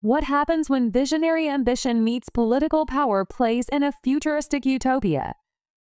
What happens when visionary ambition meets political power plays in a futuristic utopia?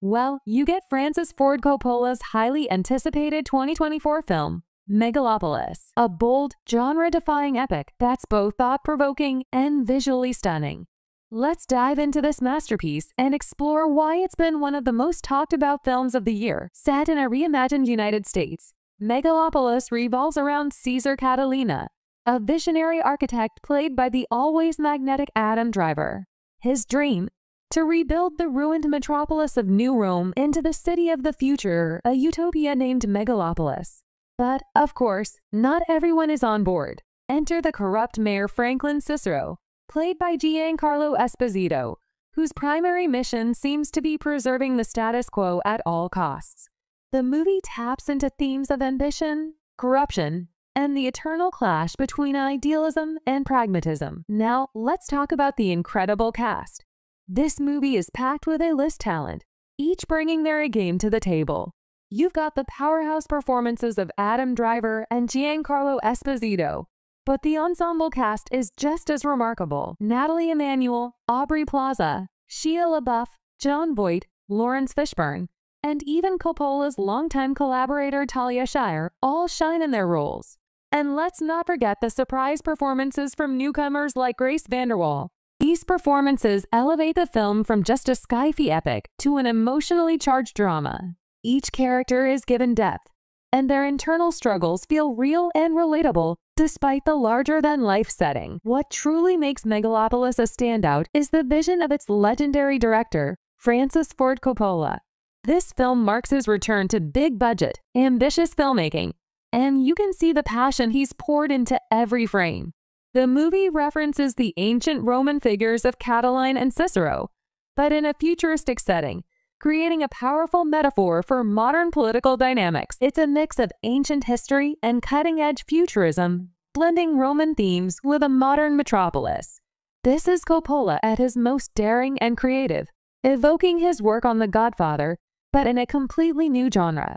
Well, you get Francis Ford Coppola's highly anticipated 2024 film, Megalopolis, a bold, genre defying epic that's both thought provoking and visually stunning. Let's dive into this masterpiece and explore why it's been one of the most talked about films of the year. Set in a reimagined United States, Megalopolis revolves around Caesar Catalina, a visionary architect played by the always magnetic Adam Driver. His dream to rebuild the ruined metropolis of New Rome into the city of the future, a utopia named Megalopolis. But, of course, not everyone is on board. Enter the corrupt mayor Franklin Cicero, played by Giancarlo Esposito, whose primary mission seems to be preserving the status quo at all costs. The movie taps into themes of ambition, corruption, and the eternal clash between idealism and pragmatism. Now, let's talk about the incredible cast. This movie is packed with A-list talent, each bringing their A game to the table. You've got the powerhouse performances of Adam Driver and Giancarlo Esposito, but the ensemble cast is just as remarkable. Nathalie Emmanuel, Aubrey Plaza, Shia LaBeouf, Jon Voight, Laurence Fishburne, and even Coppola's longtime collaborator Talia Shire all shine in their roles. And let's not forget the surprise performances from newcomers like Grace VanderWaal. These performances elevate the film from just a sci-fi epic to an emotionally charged drama. Each character is given depth, and their internal struggles feel real and relatable despite the larger-than-life setting. What truly makes Megalopolis a standout is the vision of its legendary director, Francis Ford Coppola. This film marks his return to big-budget, ambitious filmmaking and you can see the passion he's poured into every frame. The movie references the ancient Roman figures of Catiline and Cicero, but in a futuristic setting, creating a powerful metaphor for modern political dynamics. It's a mix of ancient history and cutting-edge futurism, blending Roman themes with a modern metropolis. This is Coppola at his most daring and creative, evoking his work on The Godfather, but in a completely new genre.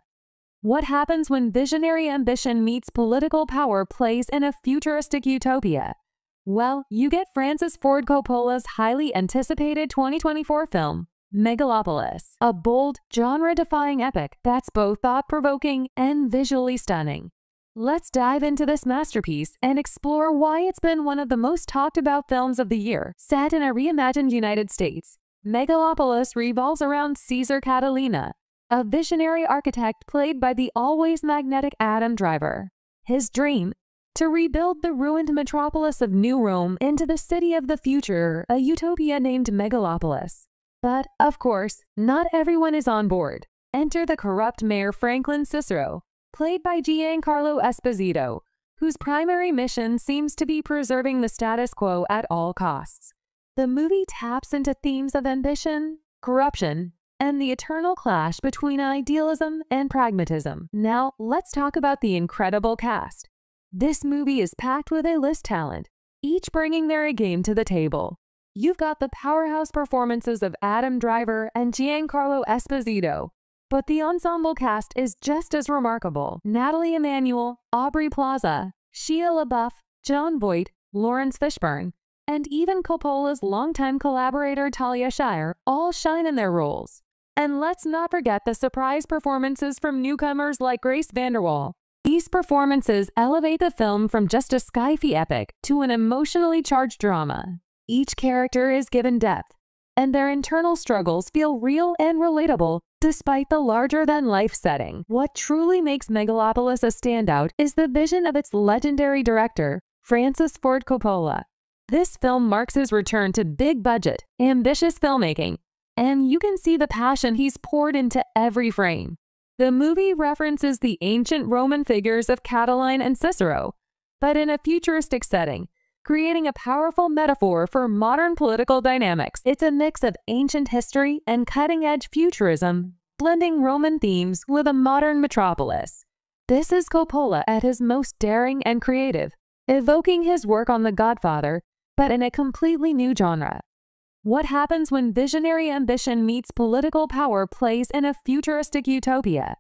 What happens when visionary ambition meets political power plays in a futuristic utopia? Well, you get Francis Ford Coppola's highly anticipated 2024 film, Megalopolis, a bold, genre-defying epic that's both thought-provoking and visually stunning. Let's dive into this masterpiece and explore why it's been one of the most talked about films of the year. Set in a reimagined United States, Megalopolis revolves around Caesar Catalina, a visionary architect played by the always magnetic Adam Driver. His dream to rebuild the ruined metropolis of New Rome into the city of the future, a utopia named Megalopolis. But, of course, not everyone is on board. Enter the corrupt mayor Franklin Cicero, played by Giancarlo Esposito, whose primary mission seems to be preserving the status quo at all costs. The movie taps into themes of ambition, corruption, and the eternal clash between idealism and pragmatism. Now, let's talk about the incredible cast. This movie is packed with A-list talent, each bringing their game to the table. You've got the powerhouse performances of Adam Driver and Giancarlo Esposito, but the ensemble cast is just as remarkable. Nathalie Emmanuel, Aubrey Plaza, Shia LaBeouf, Jon Voight, Laurence Fishburne, and even Coppola's longtime collaborator Talia Shire all shine in their roles. And let's not forget the surprise performances from newcomers like Grace VanderWaal. These performances elevate the film from just a sci-fi epic to an emotionally charged drama. Each character is given depth, and their internal struggles feel real and relatable despite the larger-than-life setting. What truly makes Megalopolis a standout is the vision of its legendary director, Francis Ford Coppola. This film marks his return to big-budget, ambitious filmmaking and you can see the passion he's poured into every frame. The movie references the ancient Roman figures of Catiline and Cicero, but in a futuristic setting, creating a powerful metaphor for modern political dynamics. It's a mix of ancient history and cutting-edge futurism, blending Roman themes with a modern metropolis. This is Coppola at his most daring and creative, evoking his work on The Godfather, but in a completely new genre. What happens when visionary ambition meets political power plays in a futuristic utopia?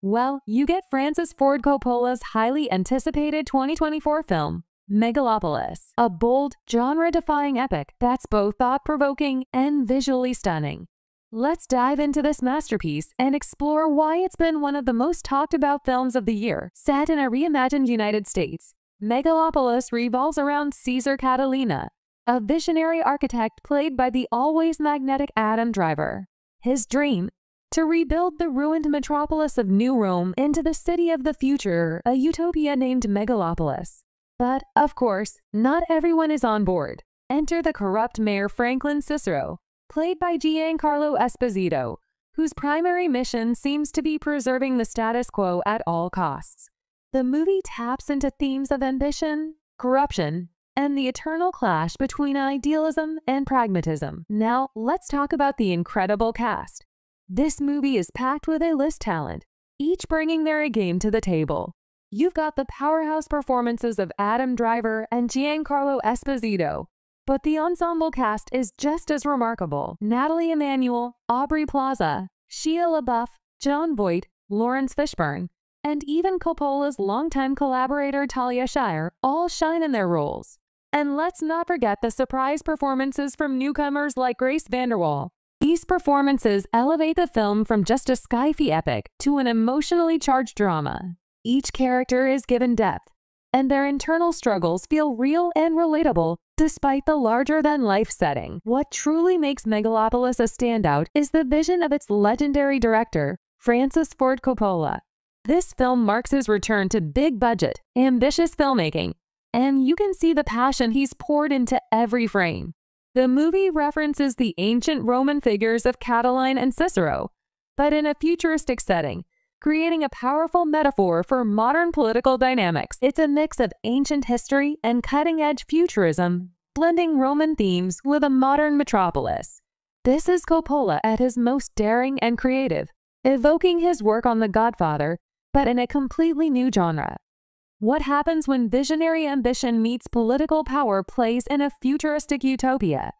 Well, you get Francis Ford Coppola's highly anticipated 2024 film, Megalopolis, a bold, genre-defying epic that's both thought-provoking and visually stunning. Let's dive into this masterpiece and explore why it's been one of the most talked about films of the year. Set in a reimagined United States, Megalopolis revolves around Caesar Catalina, a visionary architect played by the always magnetic Adam Driver. His dream to rebuild the ruined metropolis of New Rome into the city of the future, a utopia named Megalopolis. But, of course, not everyone is on board. Enter the corrupt mayor Franklin Cicero, played by Giancarlo Esposito, whose primary mission seems to be preserving the status quo at all costs. The movie taps into themes of ambition, corruption, and the eternal clash between idealism and pragmatism. Now, let's talk about the incredible cast. This movie is packed with A-list talent, each bringing their game to the table. You've got the powerhouse performances of Adam Driver and Giancarlo Esposito, but the ensemble cast is just as remarkable. Nathalie Emmanuel, Aubrey Plaza, Shia LaBeouf, Jon Voight, Laurence Fishburne, and even Coppola's longtime collaborator Talia Shire all shine in their roles. And let's not forget the surprise performances from newcomers like Grace VanderWaal, these performances elevate the film from just a sci-fi epic to an emotionally charged drama. Each character is given depth, and their internal struggles feel real and relatable despite the larger-than-life setting. What truly makes Megalopolis a standout is the vision of its legendary director, Francis Ford Coppola. This film marks his return to big-budget, ambitious filmmaking, and you can see the passion he's poured into every frame. The movie references the ancient Roman figures of Catiline and Cicero, but in a futuristic setting, creating a powerful metaphor for modern political dynamics. It's a mix of ancient history and cutting-edge futurism, blending Roman themes with a modern metropolis. This is Coppola at his most daring and creative, evoking his work on The Godfather, but in a completely new genre. What happens when visionary ambition meets political power plays in a futuristic utopia?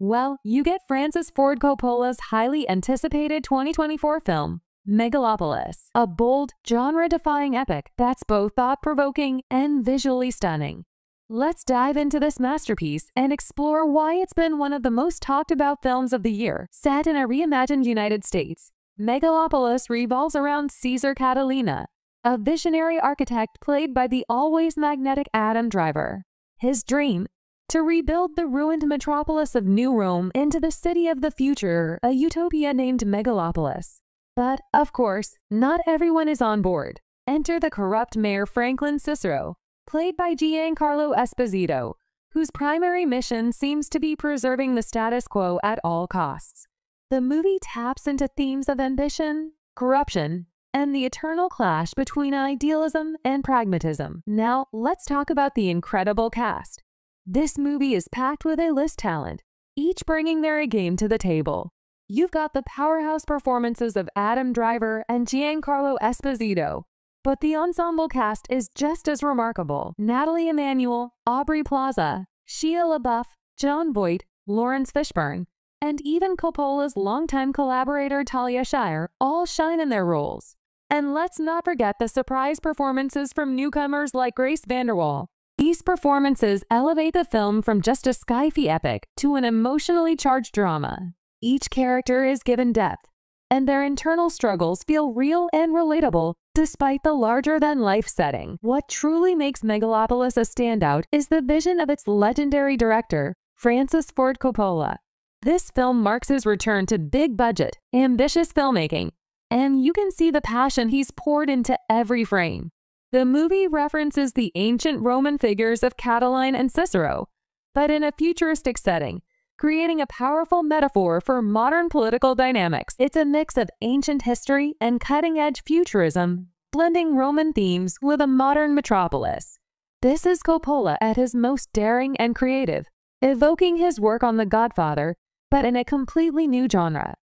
Well, you get Francis Ford Coppola's highly anticipated 2024 film, Megalopolis, a bold, genre-defying epic that's both thought-provoking and visually stunning. Let's dive into this masterpiece and explore why it's been one of the most talked about films of the year. Set in a reimagined United States, Megalopolis revolves around Caesar Catalina, a visionary architect played by the always magnetic Adam Driver. His dream to rebuild the ruined metropolis of New Rome into the city of the future, a utopia named Megalopolis. But, of course, not everyone is on board. Enter the corrupt mayor Franklin Cicero, played by Giancarlo Esposito, whose primary mission seems to be preserving the status quo at all costs. The movie taps into themes of ambition, corruption, and the eternal clash between idealism and pragmatism. Now, let's talk about the incredible cast. This movie is packed with A-list talent, each bringing their game to the table. You've got the powerhouse performances of Adam Driver and Giancarlo Esposito, but the ensemble cast is just as remarkable. Nathalie Emmanuel, Aubrey Plaza, Shia LaBeouf, Jon Voight, Laurence Fishburne, and even Coppola's longtime collaborator Talia Shire all shine in their roles. And let's not forget the surprise performances from newcomers like Grace VanderWaal. These performances elevate the film from just a sci-fi epic to an emotionally charged drama. Each character is given depth, and their internal struggles feel real and relatable despite the larger-than-life setting. What truly makes Megalopolis a standout is the vision of its legendary director, Francis Ford Coppola. This film marks his return to big-budget, ambitious filmmaking and you can see the passion he's poured into every frame. The movie references the ancient Roman figures of Catiline and Cicero, but in a futuristic setting, creating a powerful metaphor for modern political dynamics. It's a mix of ancient history and cutting-edge futurism, blending Roman themes with a modern metropolis. This is Coppola at his most daring and creative, evoking his work on The Godfather, but in a completely new genre.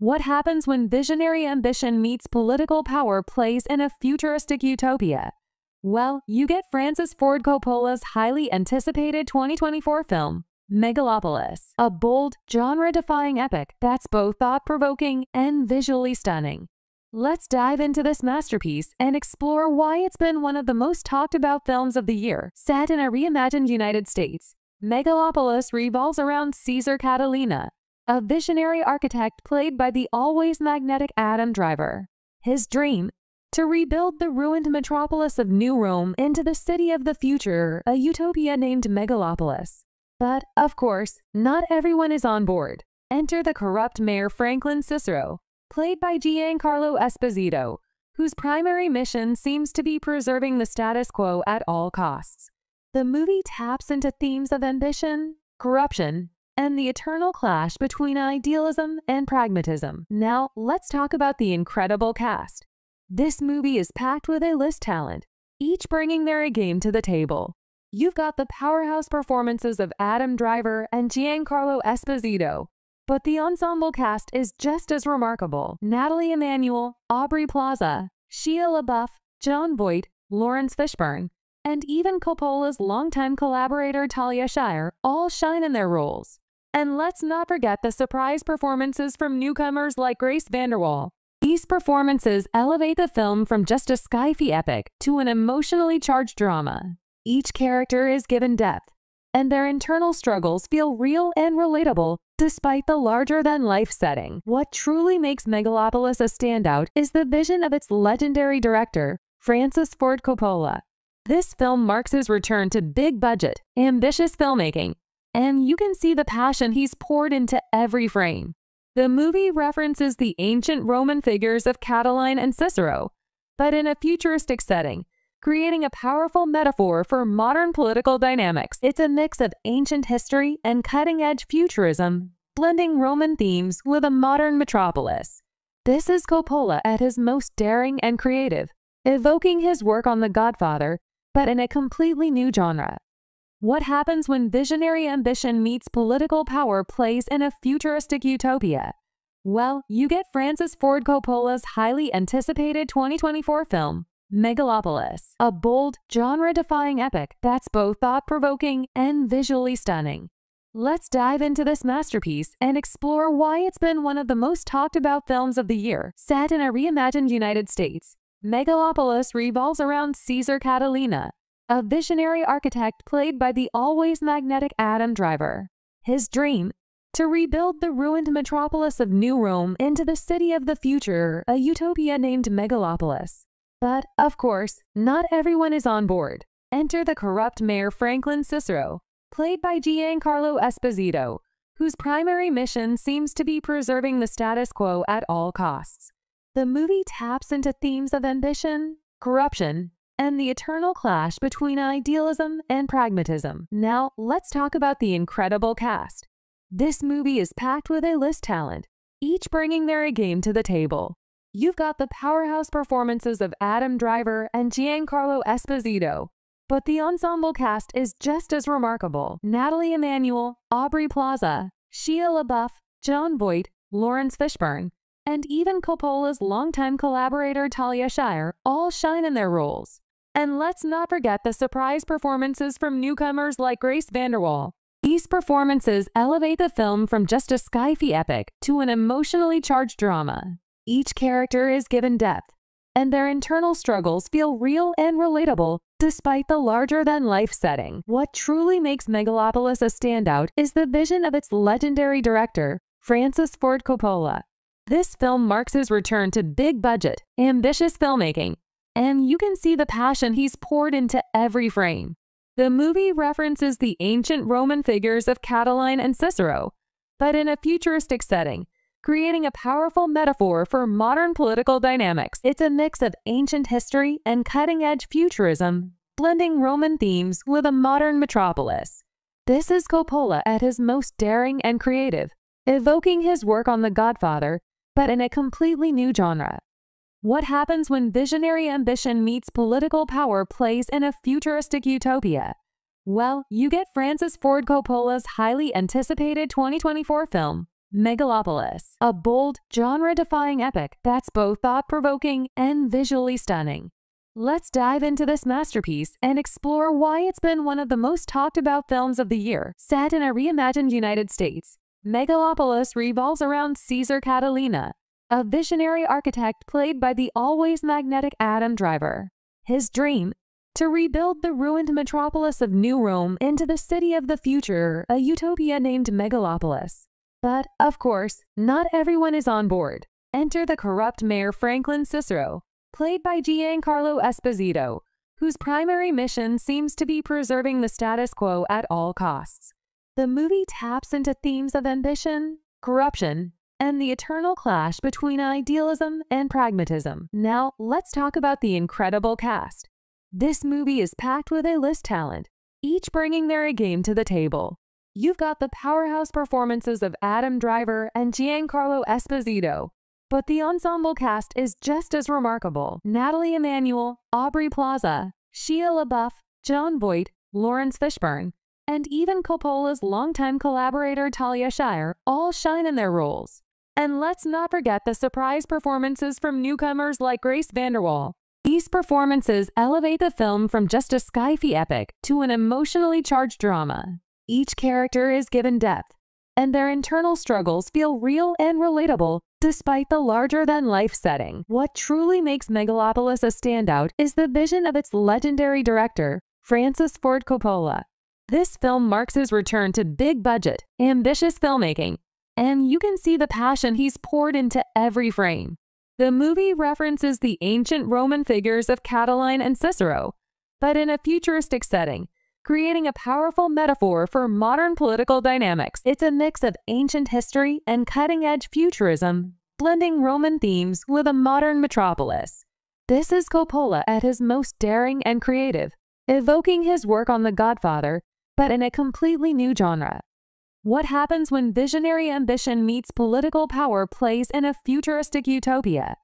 What happens when visionary ambition meets political power plays in a futuristic utopia? Well, you get Francis Ford Coppola's highly anticipated 2024 film, Megalopolis, a bold, genre-defying epic that's both thought-provoking and visually stunning. Let's dive into this masterpiece and explore why it's been one of the most talked about films of the year. Set in a reimagined United States, Megalopolis revolves around Caesar Catalina, a visionary architect played by the always magnetic Adam Driver. His dream to rebuild the ruined metropolis of New Rome into the city of the future, a utopia named Megalopolis. But, of course, not everyone is on board. Enter the corrupt mayor Franklin Cicero, played by Giancarlo Esposito, whose primary mission seems to be preserving the status quo at all costs. The movie taps into themes of ambition, corruption, and the eternal clash between idealism and pragmatism. Now, let's talk about the incredible cast. This movie is packed with A-list talent, each bringing their game to the table. You've got the powerhouse performances of Adam Driver and Giancarlo Esposito, but the ensemble cast is just as remarkable. Nathalie Emmanuel, Aubrey Plaza, Shia LaBeouf, Jon Voight, Laurence Fishburne, and even Coppola's longtime collaborator Talia Shire all shine in their roles. And let's not forget the surprise performances from newcomers like Grace VanderWaal. These performances elevate the film from just a sci-fi epic to an emotionally charged drama. Each character is given depth, and their internal struggles feel real and relatable despite the larger-than-life setting. What truly makes Megalopolis a standout is the vision of its legendary director, Francis Ford Coppola. This film marks his return to big-budget, ambitious filmmaking, and you can see the passion he's poured into every frame. The movie references the ancient Roman figures of Catiline and Cicero, but in a futuristic setting, creating a powerful metaphor for modern political dynamics. It's a mix of ancient history and cutting-edge futurism, blending Roman themes with a modern metropolis. This is Coppola at his most daring and creative, evoking his work on The Godfather, but in a completely new genre. What happens when visionary ambition meets political power plays in a futuristic utopia? Well, you get Francis Ford Coppola's highly anticipated 2024 film, Megalopolis, a bold, genre-defying epic that's both thought-provoking and visually stunning. Let's dive into this masterpiece and explore why it's been one of the most talked about films of the year. Set in a reimagined United States, Megalopolis revolves around Caesar Catalina, a visionary architect played by the always magnetic Adam Driver. His dream to rebuild the ruined metropolis of New Rome into the city of the future, a utopia named Megalopolis. But, of course, not everyone is on board. Enter the corrupt mayor Franklin Cicero, played by Giancarlo Esposito, whose primary mission seems to be preserving the status quo at all costs. The movie taps into themes of ambition, corruption, and the eternal clash between idealism and pragmatism. Now, let's talk about the incredible cast. This movie is packed with A-list talent, each bringing their game to the table. You've got the powerhouse performances of Adam Driver and Giancarlo Esposito, but the ensemble cast is just as remarkable. Nathalie Emmanuel, Aubrey Plaza, Shia LaBeouf, Jon Voight, Laurence Fishburne, and even Coppola's longtime collaborator Talia Shire all shine in their roles. And let's not forget the surprise performances from newcomers like Grace VanderWaal. These performances elevate the film from just a sci-fi epic to an emotionally charged drama. Each character is given depth, and their internal struggles feel real and relatable despite the larger-than-life setting. What truly makes Megalopolis a standout is the vision of its legendary director, Francis Ford Coppola. This film marks his return to big-budget, ambitious filmmaking, and you can see the passion he's poured into every frame. The movie references the ancient Roman figures of Catiline and Cicero, but in a futuristic setting, creating a powerful metaphor for modern political dynamics. It's a mix of ancient history and cutting-edge futurism, blending Roman themes with a modern metropolis. This is Coppola at his most daring and creative, evoking his work on The Godfather, but in a completely new genre. What happens when visionary ambition meets political power plays in a futuristic utopia? Well, you get Francis Ford Coppola's highly anticipated 2024 film, Megalopolis, a bold, genre-defying epic that's both thought-provoking and visually stunning. Let's dive into this masterpiece and explore why it's been one of the most talked about films of the year. Set in a reimagined United States, Megalopolis revolves around Caesar Catalina, a visionary architect played by the always magnetic Adam Driver. His dream to rebuild the ruined metropolis of New Rome into the city of the future, a utopia named Megalopolis. But, of course, not everyone is on board. Enter the corrupt mayor Franklin Cicero, played by Giancarlo Esposito, whose primary mission seems to be preserving the status quo at all costs. The movie taps into themes of ambition, corruption, and the eternal clash between idealism and pragmatism. Now, let's talk about the incredible cast. This movie is packed with A-list talent, each bringing their A game to the table. You've got the powerhouse performances of Adam Driver and Giancarlo Esposito, but the ensemble cast is just as remarkable. Nathalie Emmanuel, Aubrey Plaza, Shia LaBeouf, Jon Voight, Laurence Fishburne, and even Coppola's longtime collaborator Talia Shire all shine in their roles. And let's not forget the surprise performances from newcomers like Grace VanderWaal, these performances elevate the film from just a sci-fi epic to an emotionally charged drama. Each character is given depth, and their internal struggles feel real and relatable despite the larger-than-life setting. What truly makes Megalopolis a standout is the vision of its legendary director, Francis Ford Coppola. This film marks his return to big-budget, ambitious filmmaking, and you can see the passion he's poured into every frame. The movie references the ancient Roman figures of Catiline and Cicero, but in a futuristic setting, creating a powerful metaphor for modern political dynamics. It's a mix of ancient history and cutting-edge futurism, blending Roman themes with a modern metropolis. This is Coppola at his most daring and creative, evoking his work on The Godfather, but in a completely new genre. What happens when visionary ambition meets political power plays in a futuristic utopia?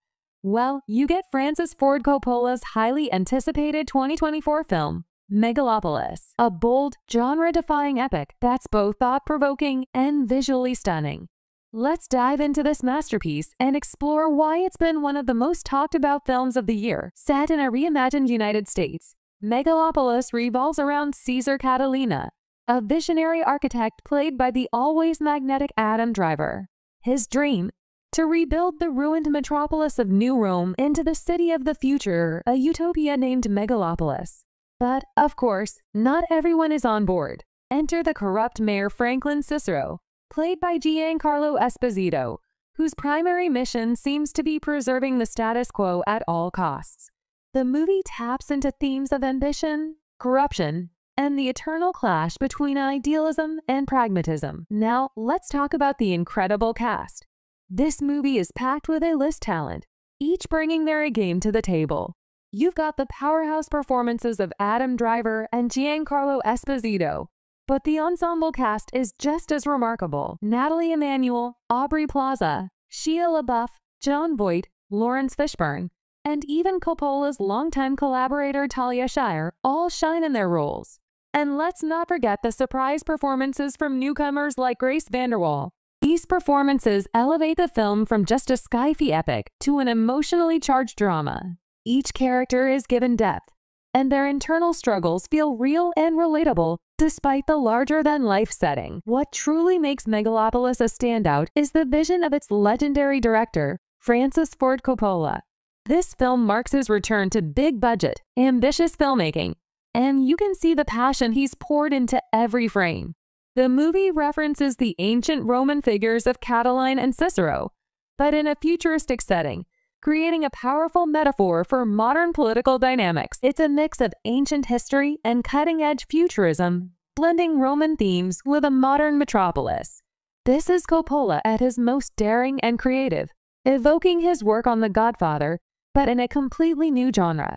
Well, you get Francis Ford Coppola's highly anticipated 2024 film, Megalopolis, a bold, genre-defying epic that's both thought-provoking and visually stunning. Let's dive into this masterpiece and explore why it's been one of the most talked about films of the year. Set in a reimagined United States, Megalopolis revolves around Caesar Catalina, a visionary architect played by the always magnetic Adam Driver. His dream to rebuild the ruined metropolis of New Rome into the city of the future, a utopia named Megalopolis. But, of course, not everyone is on board. Enter the corrupt mayor Franklin Cicero, played by Giancarlo Esposito, whose primary mission seems to be preserving the status quo at all costs. The movie taps into themes of ambition, corruption, and the eternal clash between idealism and pragmatism. Now, let's talk about the incredible cast. This movie is packed with A-list talent, each bringing their A game to the table. You've got the powerhouse performances of Adam Driver and Giancarlo Esposito, but the ensemble cast is just as remarkable. Nathalie Emmanuel, Aubrey Plaza, Shia LaBeouf, Jon Voight, Laurence Fishburne, and even Coppola's longtime collaborator Talia Shire all shine in their roles. And let's not forget the surprise performances from newcomers like Grace VanderWaal. These performances elevate the film from just a sci-fi epic to an emotionally charged drama. Each character is given depth, and their internal struggles feel real and relatable despite the larger-than-life setting. What truly makes Megalopolis a standout is the vision of its legendary director, Francis Ford Coppola. This film marks his return to big-budget, ambitious filmmaking and you can see the passion he's poured into every frame. The movie references the ancient Roman figures of Catiline and Cicero, but in a futuristic setting, creating a powerful metaphor for modern political dynamics. It's a mix of ancient history and cutting-edge futurism, blending Roman themes with a modern metropolis. This is Coppola at his most daring and creative, evoking his work on The Godfather, but in a completely new genre.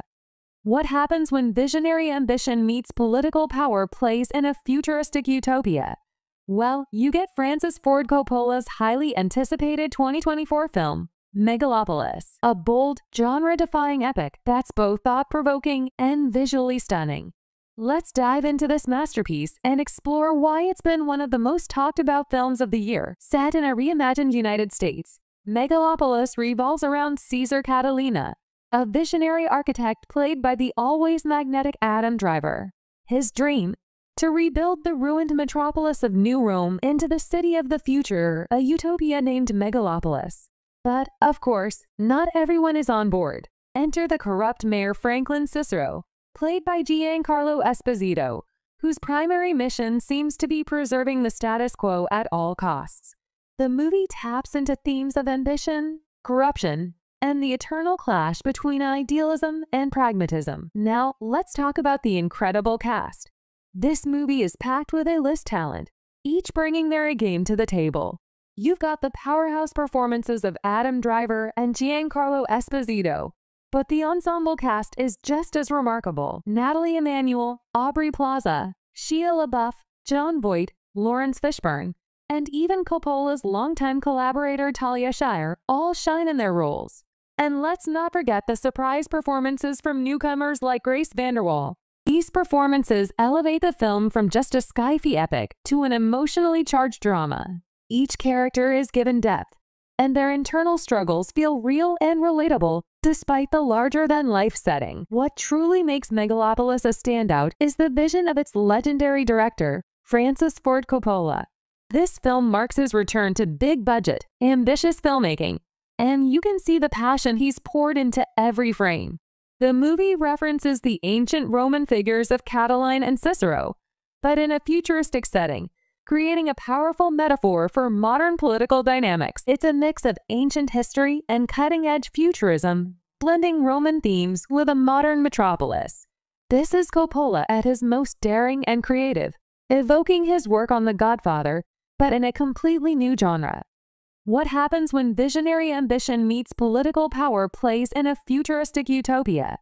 What happens when visionary ambition meets political power plays in a futuristic utopia? Well, you get Francis Ford Coppola's highly anticipated 2024 film, Megalopolis, a bold, genre-defying epic that's both thought-provoking and visually stunning. Let's dive into this masterpiece and explore why it's been one of the most talked about films of the year. Set in a reimagined United States, Megalopolis revolves around Caesar Catalina, a visionary architect played by the always magnetic Adam Driver. His dream to rebuild the ruined metropolis of New Rome into the city of the future, a utopia named Megalopolis. But, of course, not everyone is on board. Enter the corrupt mayor Franklin Cicero, played by Giancarlo Esposito, whose primary mission seems to be preserving the status quo at all costs. The movie taps into themes of ambition, corruption, and the eternal clash between idealism and pragmatism. Now, let's talk about the incredible cast. This movie is packed with A-list talent, each bringing their game to the table. You've got the powerhouse performances of Adam Driver and Giancarlo Esposito, but the ensemble cast is just as remarkable. Nathalie Emmanuel, Aubrey Plaza, Shia LaBeouf, Jon Voight, Laurence Fishburne, and even Coppola's longtime collaborator Talia Shire all shine in their roles. And let's not forget the surprise performances from newcomers like Grace VanderWaal. These performances elevate the film from just a sci-fi epic to an emotionally charged drama. Each character is given depth, and their internal struggles feel real and relatable despite the larger-than-life setting. What truly makes Megalopolis a standout is the vision of its legendary director, Francis Ford Coppola. This film marks his return to big-budget, ambitious filmmaking and you can see the passion he's poured into every frame. The movie references the ancient Roman figures of Catiline and Cicero, but in a futuristic setting, creating a powerful metaphor for modern political dynamics. It's a mix of ancient history and cutting-edge futurism, blending Roman themes with a modern metropolis. This is Coppola at his most daring and creative, evoking his work on The Godfather, but in a completely new genre. What happens when visionary ambition meets political power plays in a futuristic utopia?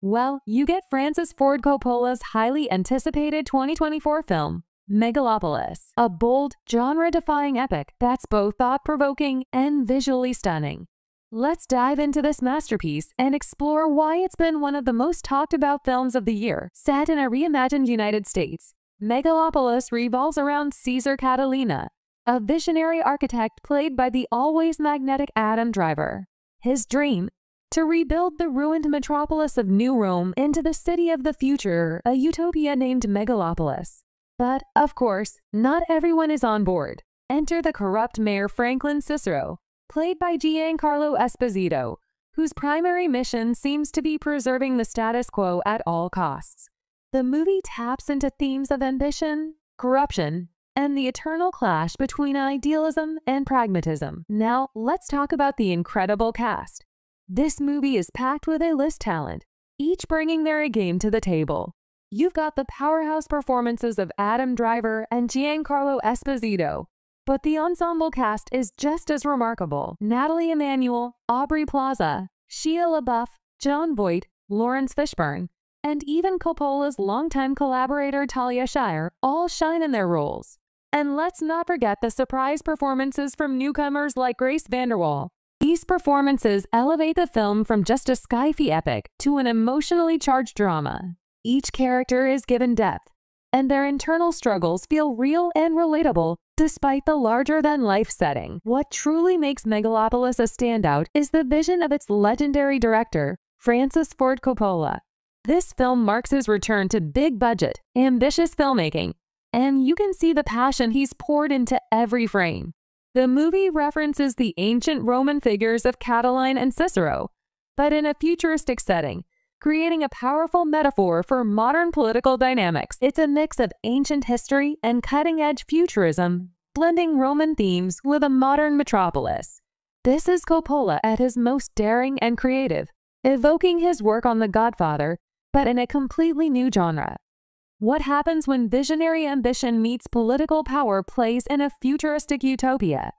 Well, you get Francis Ford Coppola's highly anticipated 2024 film, Megalopolis, a bold, genre-defying epic that's both thought-provoking and visually stunning. Let's dive into this masterpiece and explore why it's been one of the most talked about films of the year. Set in a reimagined United States, Megalopolis revolves around Caesar Catalina, a visionary architect played by the always magnetic Adam Driver. His dream, to rebuild the ruined metropolis of New Rome into the city of the future, a utopia named Megalopolis. But, of course, not everyone is on board. Enter the corrupt mayor Franklin Cicero, played by Giancarlo Esposito, whose primary mission seems to be preserving the status quo at all costs. The movie taps into themes of ambition, corruption, and the eternal clash between idealism and pragmatism. Now, let's talk about the incredible cast. This movie is packed with A-list talent, each bringing their game to the table. You've got the powerhouse performances of Adam Driver and Giancarlo Esposito, but the ensemble cast is just as remarkable. Nathalie Emmanuel, Aubrey Plaza, Shia LaBeouf, Jon Voight, Laurence Fishburne, and even Coppola's longtime collaborator Talia Shire all shine in their roles. And let's not forget the surprise performances from newcomers like Grace VanderWaal. These performances elevate the film from just a sci-fi epic to an emotionally charged drama. Each character is given depth, and their internal struggles feel real and relatable despite the larger-than-life setting. What truly makes Megalopolis a standout is the vision of its legendary director, Francis Ford Coppola. This film marks his return to big-budget, ambitious filmmaking and you can see the passion he's poured into every frame. The movie references the ancient Roman figures of Catiline and Cicero, but in a futuristic setting, creating a powerful metaphor for modern political dynamics. It's a mix of ancient history and cutting-edge futurism, blending Roman themes with a modern metropolis. This is Coppola at his most daring and creative, evoking his work on The Godfather, but in a completely new genre. What happens when visionary ambition meets political power plays in a futuristic utopia?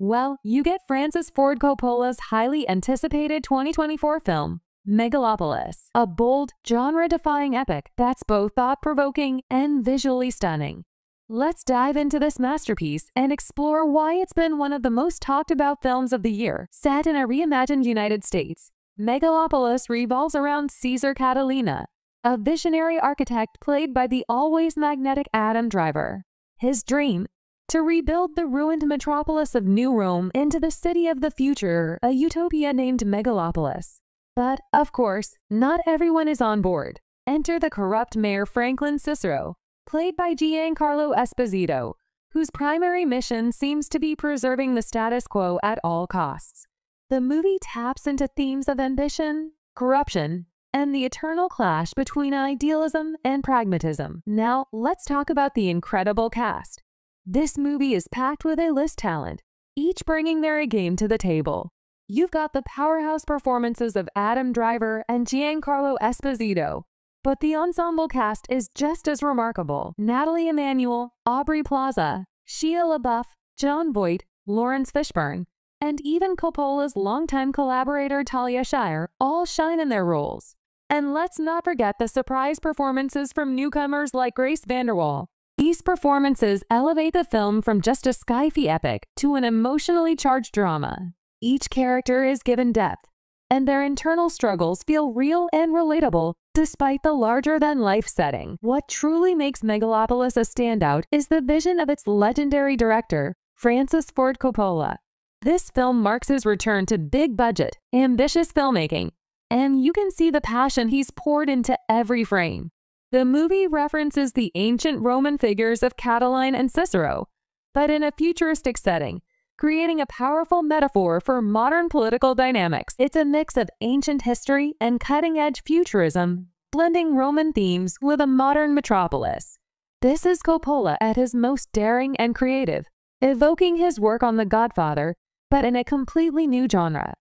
Well, you get Francis Ford Coppola's highly anticipated 2024 film, Megalopolis, a bold, genre-defying epic that's both thought-provoking and visually stunning. Let's dive into this masterpiece and explore why it's been one of the most talked about films of the year. Set in a reimagined United States, Megalopolis revolves around Caesar Catalina, a visionary architect played by the always magnetic Adam Driver. His dream, to rebuild the ruined metropolis of New Rome into the city of the future, a utopia named Megalopolis. But, of course, not everyone is on board. Enter the corrupt mayor Franklin Cicero, played by Giancarlo Esposito, whose primary mission seems to be preserving the status quo at all costs. The movie taps into themes of ambition, corruption, and the eternal clash between idealism and pragmatism. Now, let's talk about the incredible cast. This movie is packed with A-list talent, each bringing their game to the table. You've got the powerhouse performances of Adam Driver and Giancarlo Esposito, but the ensemble cast is just as remarkable. Nathalie Emmanuel, Aubrey Plaza, Shia LaBeouf, Jon Voight, Laurence Fishburne, and even Coppola's longtime collaborator Talia Shire all shine in their roles. And let's not forget the surprise performances from newcomers like Grace VanderWaal. These performances elevate the film from just a sci-fi epic to an emotionally charged drama. Each character is given depth, and their internal struggles feel real and relatable despite the larger-than-life setting. What truly makes Megalopolis a standout is the vision of its legendary director, Francis Ford Coppola. This film marks his return to big-budget, ambitious filmmaking and you can see the passion he's poured into every frame. The movie references the ancient Roman figures of Catiline and Cicero, but in a futuristic setting, creating a powerful metaphor for modern political dynamics. It's a mix of ancient history and cutting-edge futurism, blending Roman themes with a modern metropolis. This is Coppola at his most daring and creative, evoking his work on The Godfather, but in a completely new genre.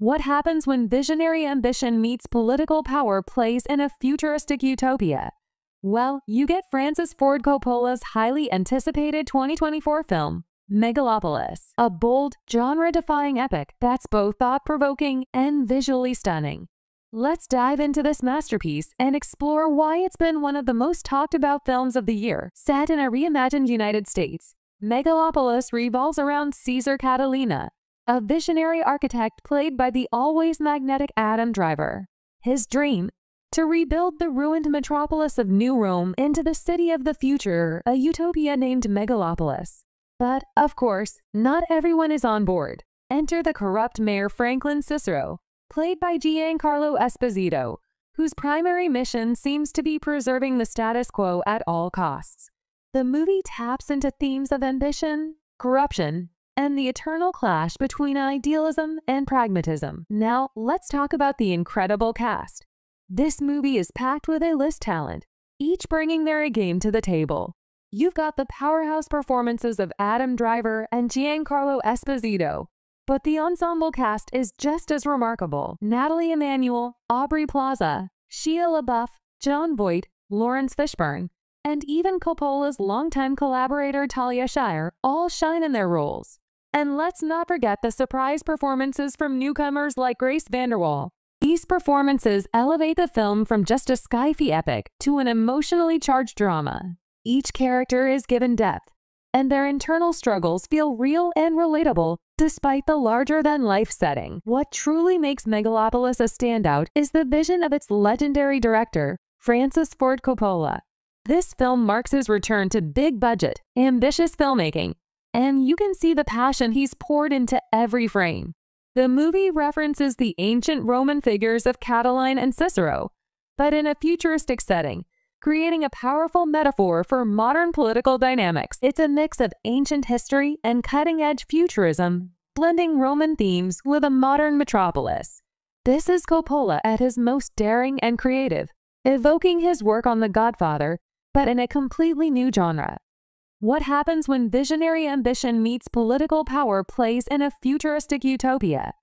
What happens when visionary ambition meets political power plays in a futuristic utopia? Well, you get Francis Ford Coppola's highly anticipated 2024 film, Megalopolis, a bold, genre-defying epic that's both thought-provoking and visually stunning. Let's dive into this masterpiece and explore why it's been one of the most talked about films of the year. Set in a reimagined United States, Megalopolis revolves around Caesar Catalina, a visionary architect played by the always magnetic Adam Driver. His dream, to rebuild the ruined metropolis of New Rome into the city of the future, a utopia named Megalopolis. But, of course, not everyone is on board. Enter the corrupt mayor Franklin Cicero, played by Giancarlo Esposito, whose primary mission seems to be preserving the status quo at all costs. The movie taps into themes of ambition, corruption, and the eternal clash between idealism and pragmatism. Now, let's talk about the incredible cast. This movie is packed with A-list talent, each bringing their game to the table. You've got the powerhouse performances of Adam Driver and Giancarlo Esposito, but the ensemble cast is just as remarkable. Nathalie Emmanuel, Aubrey Plaza, Shia LaBeouf, Jon Voight, Laurence Fishburne, and even Coppola's longtime collaborator Talia Shire all shine in their roles. And let's not forget the surprise performances from newcomers like Grace VanderWaal. These performances elevate the film from just a sci-fi epic to an emotionally charged drama. Each character is given depth, and their internal struggles feel real and relatable despite the larger-than-life setting. What truly makes Megalopolis a standout is the vision of its legendary director, Francis Ford Coppola. This film marks his return to big-budget, ambitious filmmaking and you can see the passion he's poured into every frame. The movie references the ancient Roman figures of Catiline and Cicero, but in a futuristic setting, creating a powerful metaphor for modern political dynamics. It's a mix of ancient history and cutting-edge futurism, blending Roman themes with a modern metropolis. This is Coppola at his most daring and creative, evoking his work on The Godfather, but in a completely new genre. What happens when visionary ambition meets political power plays in a futuristic utopia?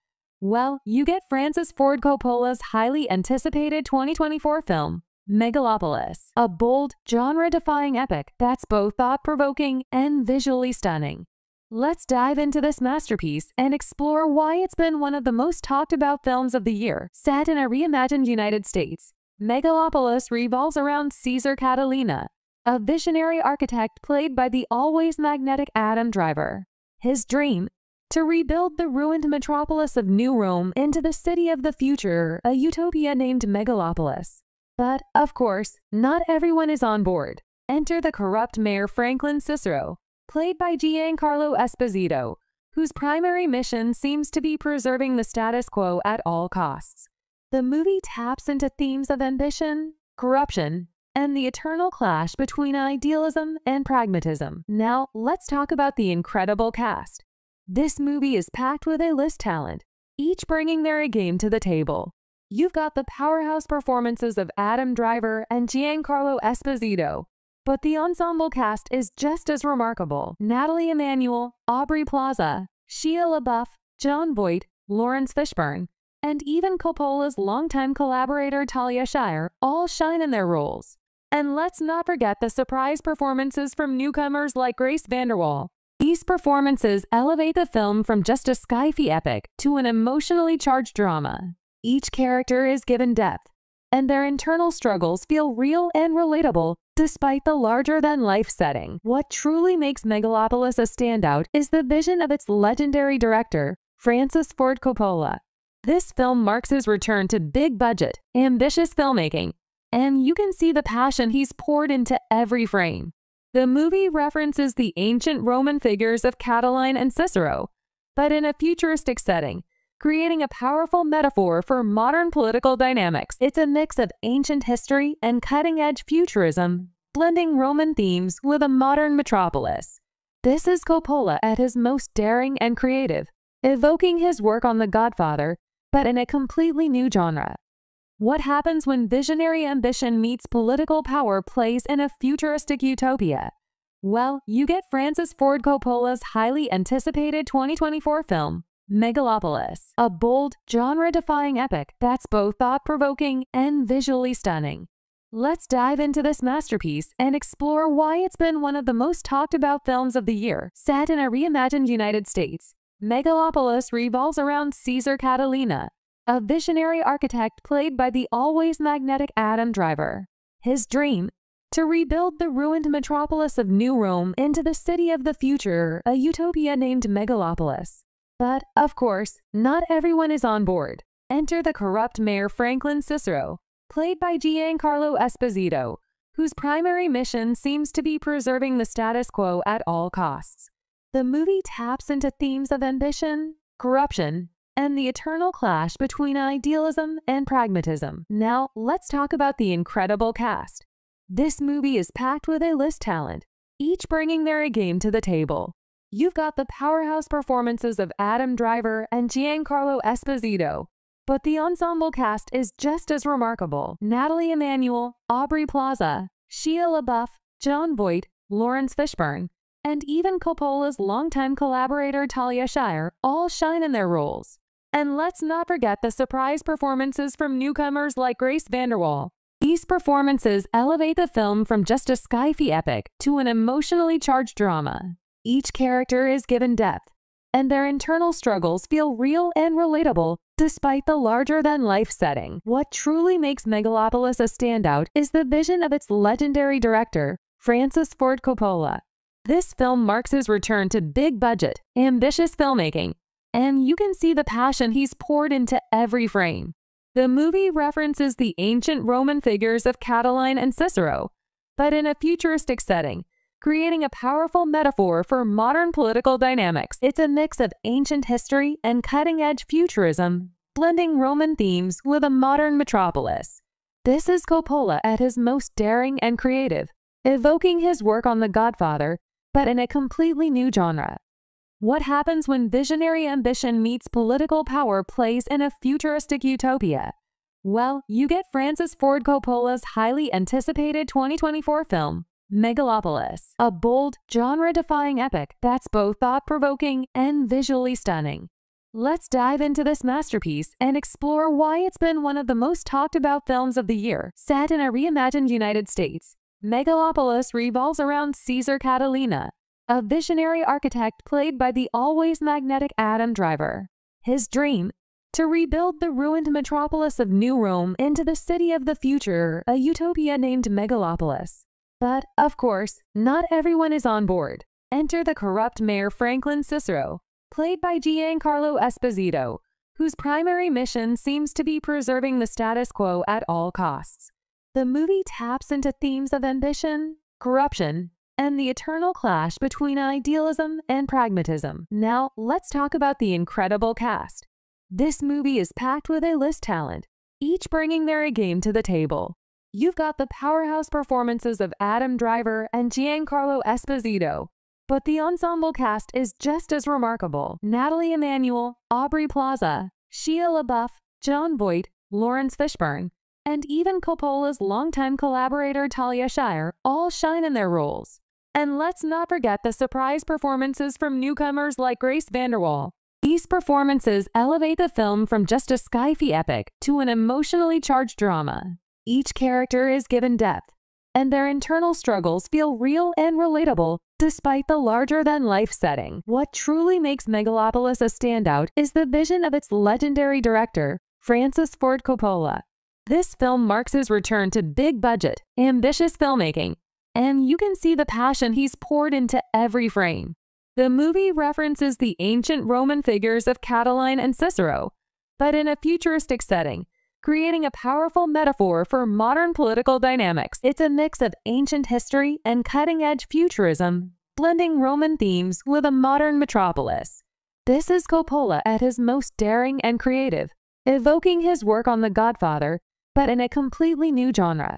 Well, you get Francis Ford Coppola's highly anticipated 2024 film, Megalopolis, a bold, genre-defying epic that's both thought-provoking and visually stunning. Let's dive into this masterpiece and explore why it's been one of the most talked about films of the year. Set in a reimagined United States, Megalopolis revolves around Caesar Catalina, a visionary architect played by the always magnetic Adam Driver. His dream, to rebuild the ruined metropolis of New Rome into the city of the future, a utopia named Megalopolis. But, of course, not everyone is on board. Enter the corrupt mayor Franklin Cicero, played by Giancarlo Esposito, whose primary mission seems to be preserving the status quo at all costs. The movie taps into themes of ambition, corruption, and the eternal clash between idealism and pragmatism. Now, let's talk about the incredible cast. This movie is packed with A-list talent, each bringing their A game to the table. You've got the powerhouse performances of Adam Driver and Giancarlo Esposito, but the ensemble cast is just as remarkable. Nathalie Emmanuel, Aubrey Plaza, Shia LaBeouf, Jon Voight, Laurence Fishburne, and even Coppola's longtime collaborator Talia Shire all shine in their roles. And let's not forget the surprise performances from newcomers like Grace VanderWaal. These performances elevate the film from just a sci-fi epic to an emotionally charged drama. Each character is given depth, and their internal struggles feel real and relatable despite the larger-than-life setting. What truly makes Megalopolis a standout is the vision of its legendary director, Francis Ford Coppola. This film marks his return to big-budget, ambitious filmmaking, and you can see the passion he's poured into every frame. The movie references the ancient Roman figures of Catiline and Cicero, but in a futuristic setting, creating a powerful metaphor for modern political dynamics. It's a mix of ancient history and cutting-edge futurism, blending Roman themes with a modern metropolis. This is Coppola at his most daring and creative, evoking his work on The Godfather, but in a completely new genre. What happens when visionary ambition meets political power plays in a futuristic utopia? Well, you get Francis Ford Coppola's highly anticipated 2024 film, Megalopolis, a bold, genre-defying epic that's both thought-provoking and visually stunning. Let's dive into this masterpiece and explore why it's been one of the most talked about films of the year. Set in a reimagined United States, Megalopolis revolves around Caesar Catalina, a visionary architect played by the always magnetic Adam Driver. His dream, to rebuild the ruined metropolis of New Rome into the city of the future, a utopia named Megalopolis. But, of course, not everyone is on board. Enter the corrupt mayor Franklin Cicero, played by Giancarlo Esposito, whose primary mission seems to be preserving the status quo at all costs. The movie taps into themes of ambition, corruption, and the eternal clash between idealism and pragmatism. Now, let's talk about the incredible cast. This movie is packed with A-list talent, each bringing their A game to the table. You've got the powerhouse performances of Adam Driver and Giancarlo Esposito, but the ensemble cast is just as remarkable. Nathalie Emmanuel, Aubrey Plaza, Shia LaBeouf, Jon Voight, Laurence Fishburne, and even Coppola's longtime collaborator Talia Shire all shine in their roles. And let's not forget the surprise performances from newcomers like Grace VanderWaal. These performances elevate the film from just a sci-fi epic to an emotionally charged drama. Each character is given depth, and their internal struggles feel real and relatable despite the larger-than-life setting. What truly makes Megalopolis a standout is the vision of its legendary director, Francis Ford Coppola. This film marks his return to big-budget, ambitious filmmaking and you can see the passion he's poured into every frame. The movie references the ancient Roman figures of Catiline and Cicero, but in a futuristic setting, creating a powerful metaphor for modern political dynamics. It's a mix of ancient history and cutting-edge futurism, blending Roman themes with a modern metropolis. This is Coppola at his most daring and creative, evoking his work on The Godfather, but in a completely new genre. What happens when visionary ambition meets political power plays in a futuristic utopia? Well, you get Francis Ford Coppola's highly anticipated 2024 film, Megalopolis, a bold, genre-defying epic that's both thought-provoking and visually stunning. Let's dive into this masterpiece and explore why it's been one of the most talked about films of the year. Set in a reimagined United States, Megalopolis revolves around Caesar Catalina, a visionary architect played by the always magnetic Adam Driver. His dream, to rebuild the ruined metropolis of New Rome into the city of the future, a utopia named Megalopolis. But, of course, not everyone is on board. Enter the corrupt mayor Franklin Cicero, played by Giancarlo Esposito, whose primary mission seems to be preserving the status quo at all costs. The movie taps into themes of ambition, corruption, and the eternal clash between idealism and pragmatism. Now, let's talk about the incredible cast. This movie is packed with A-list talent, each bringing their A game to the table. You've got the powerhouse performances of Adam Driver and Giancarlo Esposito, but the ensemble cast is just as remarkable. Nathalie Emmanuel, Aubrey Plaza, Shia LaBeouf, Jon Voight, Laurence Fishburne, and even Coppola's longtime collaborator Talia Shire all shine in their roles. And let's not forget the surprise performances from newcomers like Grace VanderWaal. These performances elevate the film from just a sci-fi epic to an emotionally charged drama. Each character is given depth, and their internal struggles feel real and relatable despite the larger-than-life setting. What truly makes Megalopolis a standout is the vision of its legendary director, Francis Ford Coppola. This film marks his return to big-budget, ambitious filmmaking and you can see the passion he's poured into every frame. The movie references the ancient Roman figures of Catiline and Cicero, but in a futuristic setting, creating a powerful metaphor for modern political dynamics. It's a mix of ancient history and cutting-edge futurism, blending Roman themes with a modern metropolis. This is Coppola at his most daring and creative, evoking his work on The Godfather, but in a completely new genre.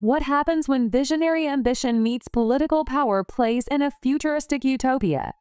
What happens when visionary ambition meets political power plays in a futuristic utopia?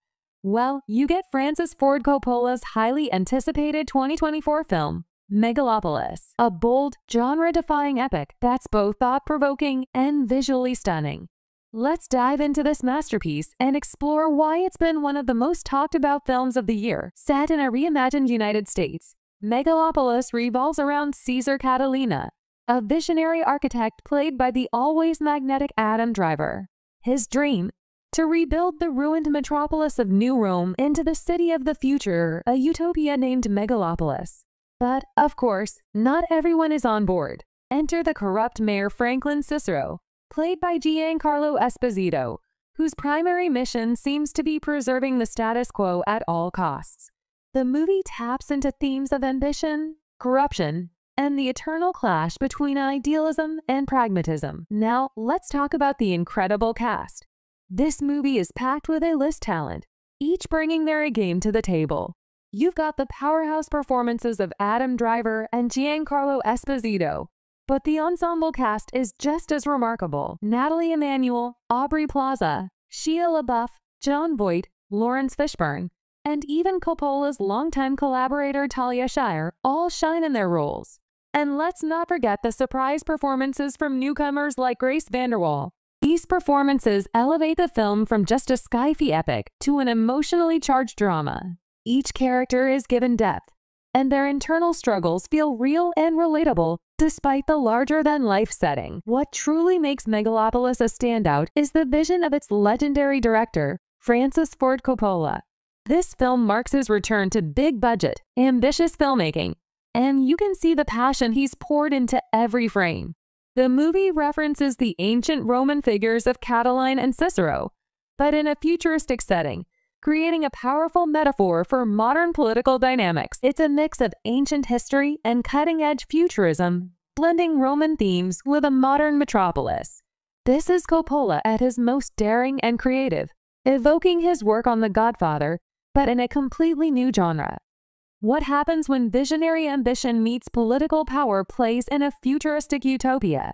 Well, you get Francis Ford Coppola's highly anticipated 2024 film, Megalopolis, a bold, genre-defying epic that's both thought-provoking and visually stunning. Let's dive into this masterpiece and explore why it's been one of the most talked about films of the year. Set in a reimagined United States, Megalopolis revolves around Caesar Catalina, a visionary architect played by the always magnetic Adam Driver. His dream, to rebuild the ruined metropolis of New Rome into the city of the future, a utopia named Megalopolis. But, of course, not everyone is on board. Enter the corrupt mayor Franklin Cicero, played by Giancarlo Esposito, whose primary mission seems to be preserving the status quo at all costs. The movie taps into themes of ambition, corruption, and the eternal clash between idealism and pragmatism. Now, let's talk about the incredible cast. This movie is packed with A-list talent, each bringing their A-game to the table. You've got the powerhouse performances of Adam Driver and Giancarlo Esposito, but the ensemble cast is just as remarkable. Nathalie Emmanuel, Aubrey Plaza, Shia LaBeouf, Jon Voight, Laurence Fishburne, and even Coppola's longtime collaborator Talia Shire all shine in their roles. And let's not forget the surprise performances from newcomers like Grace VanderWaal. These performances elevate the film from just a sci-fi epic to an emotionally charged drama. Each character is given depth, and their internal struggles feel real and relatable despite the larger-than-life setting. What truly makes Megalopolis a standout is the vision of its legendary director, Francis Ford Coppola. This film marks his return to big-budget, ambitious filmmaking and you can see the passion he's poured into every frame. The movie references the ancient Roman figures of Catiline and Cicero, but in a futuristic setting, creating a powerful metaphor for modern political dynamics. It's a mix of ancient history and cutting-edge futurism, blending Roman themes with a modern metropolis. This is Coppola at his most daring and creative, evoking his work on The Godfather, but in a completely new genre. What happens when visionary ambition meets political power plays in a futuristic utopia?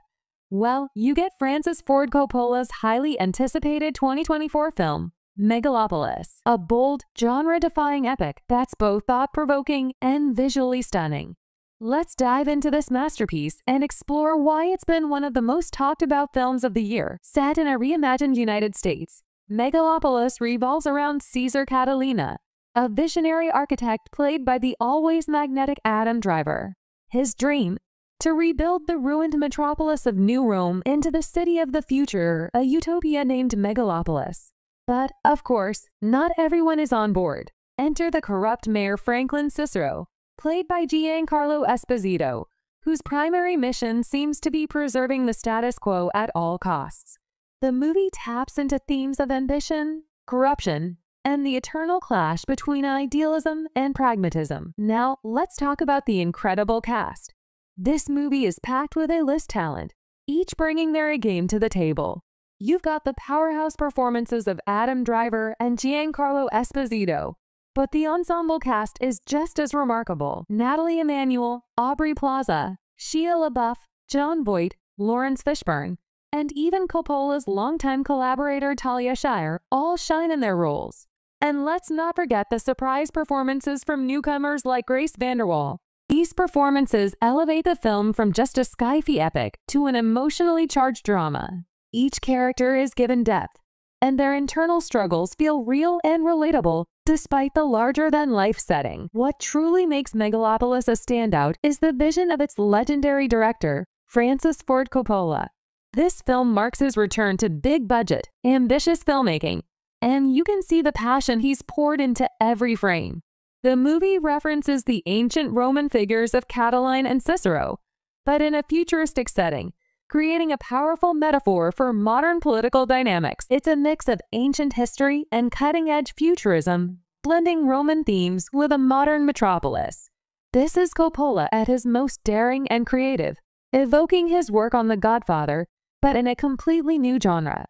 Well, you get Francis Ford Coppola's highly anticipated 2024 film, Megalopolis, a bold, genre-defying epic that's both thought-provoking and visually stunning. Let's dive into this masterpiece and explore why it's been one of the most talked about films of the year. Set in a reimagined United States, Megalopolis revolves around Caesar Catalina, a visionary architect played by the always magnetic Adam Driver. His dream, to rebuild the ruined metropolis of New Rome into the city of the future, a utopia named Megalopolis. But, of course, not everyone is on board. Enter the corrupt mayor Franklin Cicero, played by Giancarlo Esposito, whose primary mission seems to be preserving the status quo at all costs. The movie taps into themes of ambition, corruption, and the eternal clash between idealism and pragmatism. Now, let's talk about the incredible cast. This movie is packed with A-list talent, each bringing their A-game to the table. You've got the powerhouse performances of Adam Driver and Giancarlo Esposito, but the ensemble cast is just as remarkable. Nathalie Emmanuel, Aubrey Plaza, Shia LaBeouf, Jon Voight, Laurence Fishburne, and even Coppola's longtime collaborator Talia Shire all shine in their roles. And let's not forget the surprise performances from newcomers like Grace VanderWaal. These performances elevate the film from just a sci-fi epic to an emotionally charged drama. Each character is given depth, and their internal struggles feel real and relatable despite the larger-than-life setting. What truly makes Megalopolis a standout is the vision of its legendary director, Francis Ford Coppola. This film marks his return to big-budget, ambitious filmmaking and you can see the passion he's poured into every frame. The movie references the ancient Roman figures of Catiline and Cicero, but in a futuristic setting, creating a powerful metaphor for modern political dynamics. It's a mix of ancient history and cutting-edge futurism, blending Roman themes with a modern metropolis. This is Coppola at his most daring and creative, evoking his work on The Godfather, but in a completely new genre.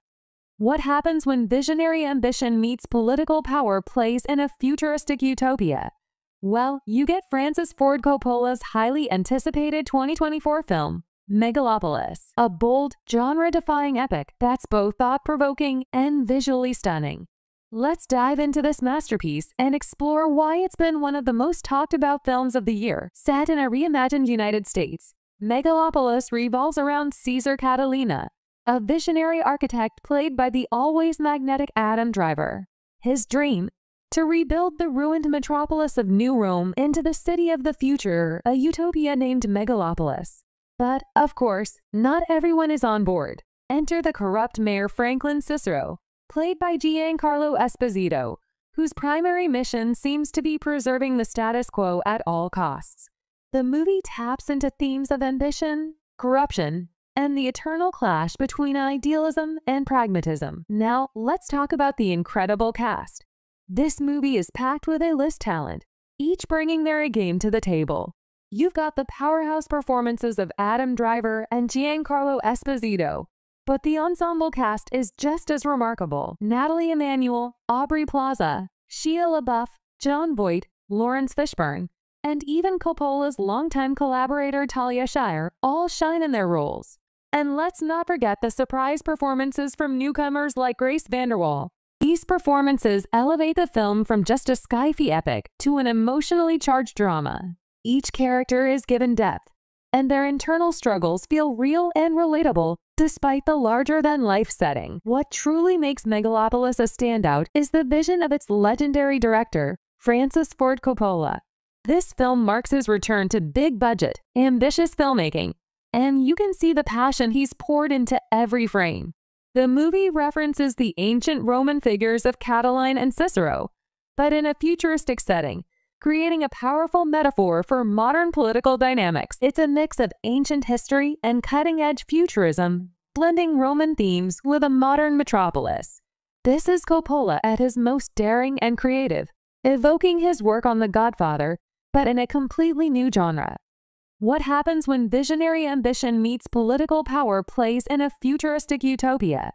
What happens when visionary ambition meets political power plays in a futuristic utopia? Well, you get Francis Ford Coppola's highly anticipated 2024 film, Megalopolis, a bold, genre-defying epic that's both thought-provoking and visually stunning. Let's dive into this masterpiece and explore why it's been one of the most talked about films of the year. Set in a reimagined United States, Megalopolis revolves around Caesar Catalina, a visionary architect played by the always magnetic Adam Driver. His dream, to rebuild the ruined metropolis of New Rome into the city of the future, a utopia named Megalopolis. But, of course, not everyone is on board. Enter the corrupt mayor Franklin Cicero, played by Giancarlo Esposito, whose primary mission seems to be preserving the status quo at all costs. The movie taps into themes of ambition, corruption, and the eternal clash between idealism and pragmatism. Now, let's talk about the incredible cast. This movie is packed with A-list talent, each bringing their A-game to the table. You've got the powerhouse performances of Adam Driver and Giancarlo Esposito, but the ensemble cast is just as remarkable. Nathalie Emmanuel, Aubrey Plaza, Shia LaBeouf, Jon Voight, Laurence Fishburne, and even Coppola's longtime collaborator Talia Shire all shine in their roles. And let's not forget the surprise performances from newcomers like Grace VanderWaal. These performances elevate the film from just a sci-fi epic to an emotionally charged drama. Each character is given depth, and their internal struggles feel real and relatable despite the larger-than-life setting. What truly makes Megalopolis a standout is the vision of its legendary director, Francis Ford Coppola. This film marks his return to big-budget, ambitious filmmaking and you can see the passion he's poured into every frame. The movie references the ancient Roman figures of Catiline and Cicero, but in a futuristic setting, creating a powerful metaphor for modern political dynamics. It's a mix of ancient history and cutting-edge futurism, blending Roman themes with a modern metropolis. This is Coppola at his most daring and creative, evoking his work on The Godfather, but in a completely new genre. What happens when visionary ambition meets political power plays in a futuristic utopia?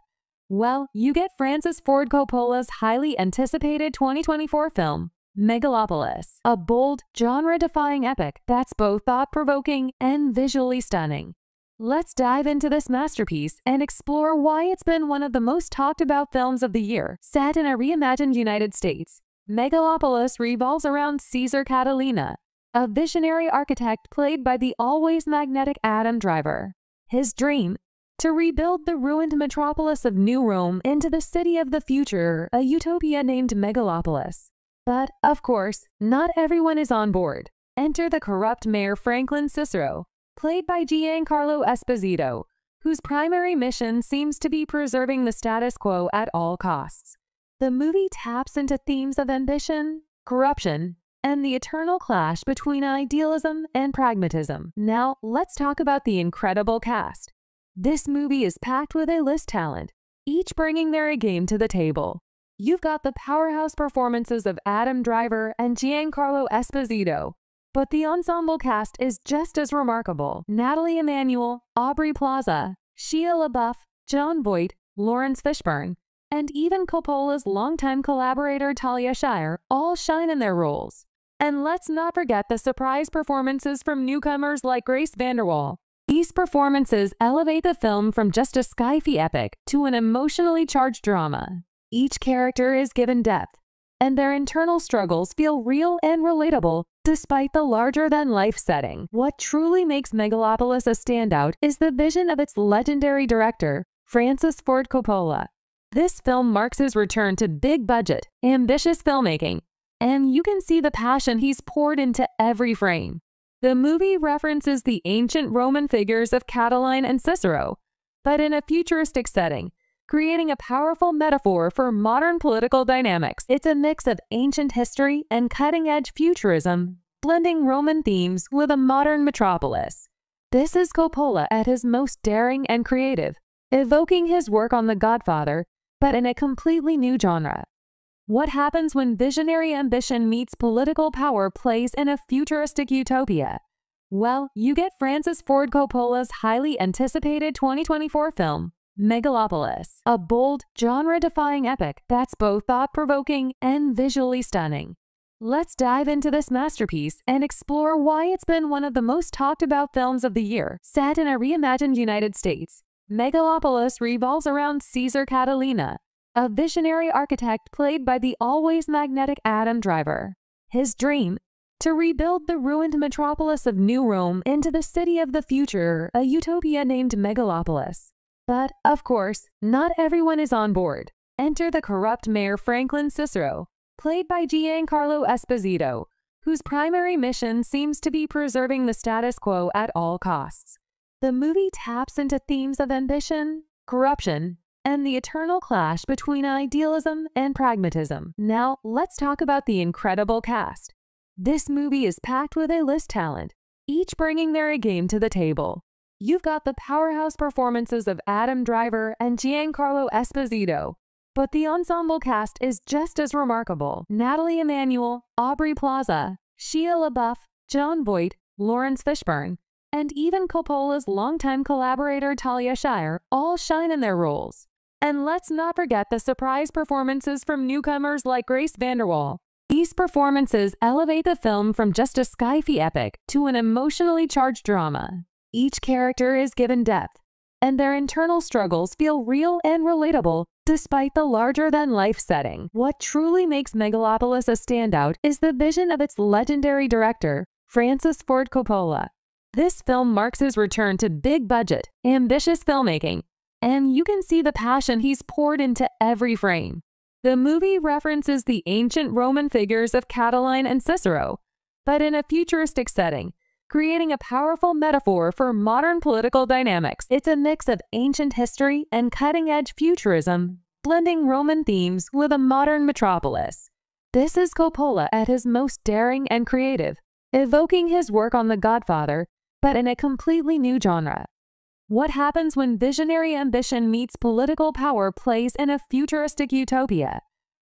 Well, you get Francis Ford Coppola's highly anticipated 2024 film, Megalopolis, a bold, genre-defying epic that's both thought-provoking and visually stunning. Let's dive into this masterpiece and explore why it's been one of the most talked about films of the year. Set in a reimagined United States, Megalopolis revolves around Caesar Catalina, a visionary architect played by the always magnetic Adam Driver. His dream, to rebuild the ruined metropolis of New Rome into the city of the future, a utopia named Megalopolis. But, of course, not everyone is on board. Enter the corrupt mayor Franklin Cicero, played by Giancarlo Esposito, whose primary mission seems to be preserving the status quo at all costs. The movie taps into themes of ambition, corruption, and the eternal clash between idealism and pragmatism. Now, let's talk about the incredible cast. This movie is packed with A-list talent, each bringing their A-game to the table. You've got the powerhouse performances of Adam Driver and Giancarlo Esposito, but the ensemble cast is just as remarkable. Nathalie Emmanuel, Aubrey Plaza, Shia LaBeouf, Jon Voight, Laurence Fishburne, and even Coppola's longtime collaborator Talia Shire all shine in their roles. And let's not forget the surprise performances from newcomers like Grace VanderWaal. These performances elevate the film from just a sci-fi epic to an emotionally charged drama. Each character is given depth, and their internal struggles feel real and relatable despite the larger-than-life setting. What truly makes Megalopolis a standout is the vision of its legendary director, Francis Ford Coppola. This film marks his return to big-budget, ambitious filmmaking, and you can see the passion he's poured into every frame. The movie references the ancient Roman figures of Catiline and Cicero, but in a futuristic setting, creating a powerful metaphor for modern political dynamics. It's a mix of ancient history and cutting-edge futurism, blending Roman themes with a modern metropolis. This is Coppola at his most daring and creative, evoking his work on The Godfather, but in a completely new genre. What happens when visionary ambition meets political power plays in a futuristic utopia? Well, you get Francis Ford Coppola's highly anticipated 2024 film, Megalopolis, a bold, genre-defying epic that's both thought-provoking and visually stunning. Let's dive into this masterpiece and explore why it's been one of the most talked about films of the year. Set in a reimagined United States, Megalopolis revolves around Caesar Catalina, a visionary architect played by the always magnetic Adam Driver. His dream, to rebuild the ruined metropolis of New Rome into the city of the future, a utopia named Megalopolis. But, of course, not everyone is on board. Enter the corrupt mayor Franklin Cicero, played by Giancarlo Esposito, whose primary mission seems to be preserving the status quo at all costs. The movie taps into themes of ambition, corruption, and the eternal clash between idealism and pragmatism. Now, let's talk about the incredible cast. This movie is packed with A-list talent, each bringing their game to the table. You've got the powerhouse performances of Adam Driver and Giancarlo Esposito, but the ensemble cast is just as remarkable. Nathalie Emmanuel, Aubrey Plaza, Shia LaBeouf, Jon Voight, Laurence Fishburne, and even Coppola's longtime collaborator Talia Shire all shine in their roles. And let's not forget the surprise performances from newcomers like Grace VanderWaal. These performances elevate the film from just a sci-fi epic to an emotionally charged drama. Each character is given depth, and their internal struggles feel real and relatable despite the larger-than-life setting. What truly makes Megalopolis a standout is the vision of its legendary director, Francis Ford Coppola. This film marks his return to big-budget, ambitious filmmaking, and you can see the passion he's poured into every frame. The movie references the ancient Roman figures of Catiline and Cicero, but in a futuristic setting, creating a powerful metaphor for modern political dynamics. It's a mix of ancient history and cutting-edge futurism, blending Roman themes with a modern metropolis. This is Coppola at his most daring and creative, evoking his work on The Godfather, but in a completely new genre. What happens when visionary ambition meets political power plays in a futuristic utopia?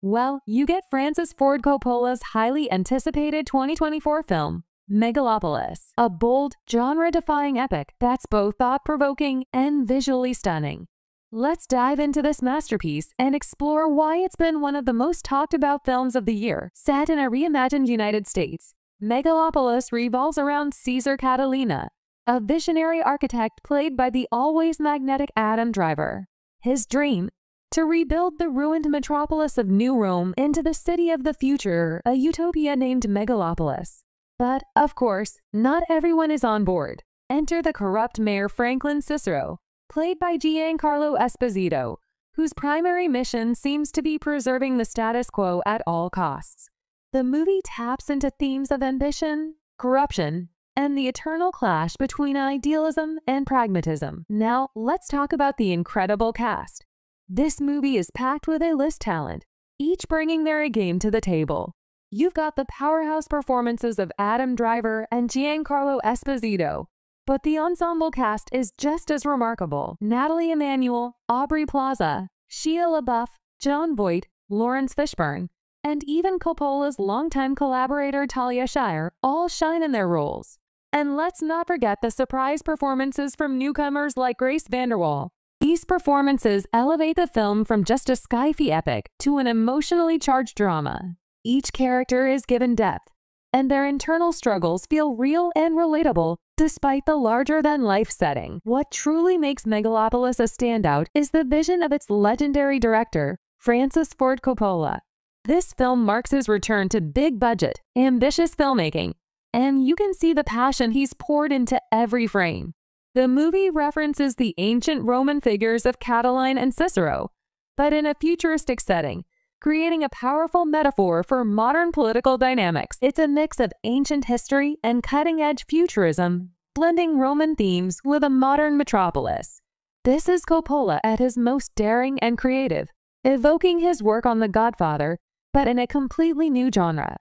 Well, you get Francis Ford Coppola's highly anticipated 2024 film, Megalopolis, a bold, genre-defying epic that's both thought-provoking and visually stunning. Let's dive into this masterpiece and explore why it's been one of the most talked about films of the year. Set in a reimagined United States, Megalopolis revolves around Caesar Catalina, a visionary architect played by the always magnetic Adam Driver. His dream, to rebuild the ruined metropolis of New Rome into the city of the future, a utopia named Megalopolis. But, of course, not everyone is on board. Enter the corrupt mayor Franklin Cicero, played by Giancarlo Esposito, whose primary mission seems to be preserving the status quo at all costs. The movie taps into themes of ambition, corruption, and the eternal clash between idealism and pragmatism. Now, let's talk about the incredible cast. This movie is packed with A-list talent, each bringing their A game to the table. You've got the powerhouse performances of Adam Driver and Giancarlo Esposito, but the ensemble cast is just as remarkable. Nathalie Emmanuel, Aubrey Plaza, Shia LaBeouf, Jon Voight, Laurence Fishburne, and even Coppola's longtime collaborator Talia Shire all shine in their roles. And let's not forget the surprise performances from newcomers like Grace VanderWaal. These performances elevate the film from just a sci-fi epic to an emotionally charged drama. Each character is given depth, and their internal struggles feel real and relatable despite the larger-than-life setting. What truly makes Megalopolis a standout is the vision of its legendary director, Francis Ford Coppola. This film marks his return to big budget, ambitious filmmaking, and you can see the passion he's poured into every frame. The movie references the ancient Roman figures of Catiline and Cicero, but in a futuristic setting, creating a powerful metaphor for modern political dynamics. It's a mix of ancient history and cutting edge futurism, blending Roman themes with a modern metropolis. This is Coppola at his most daring and creative, evoking his work on The Godfather, but in a completely new genre.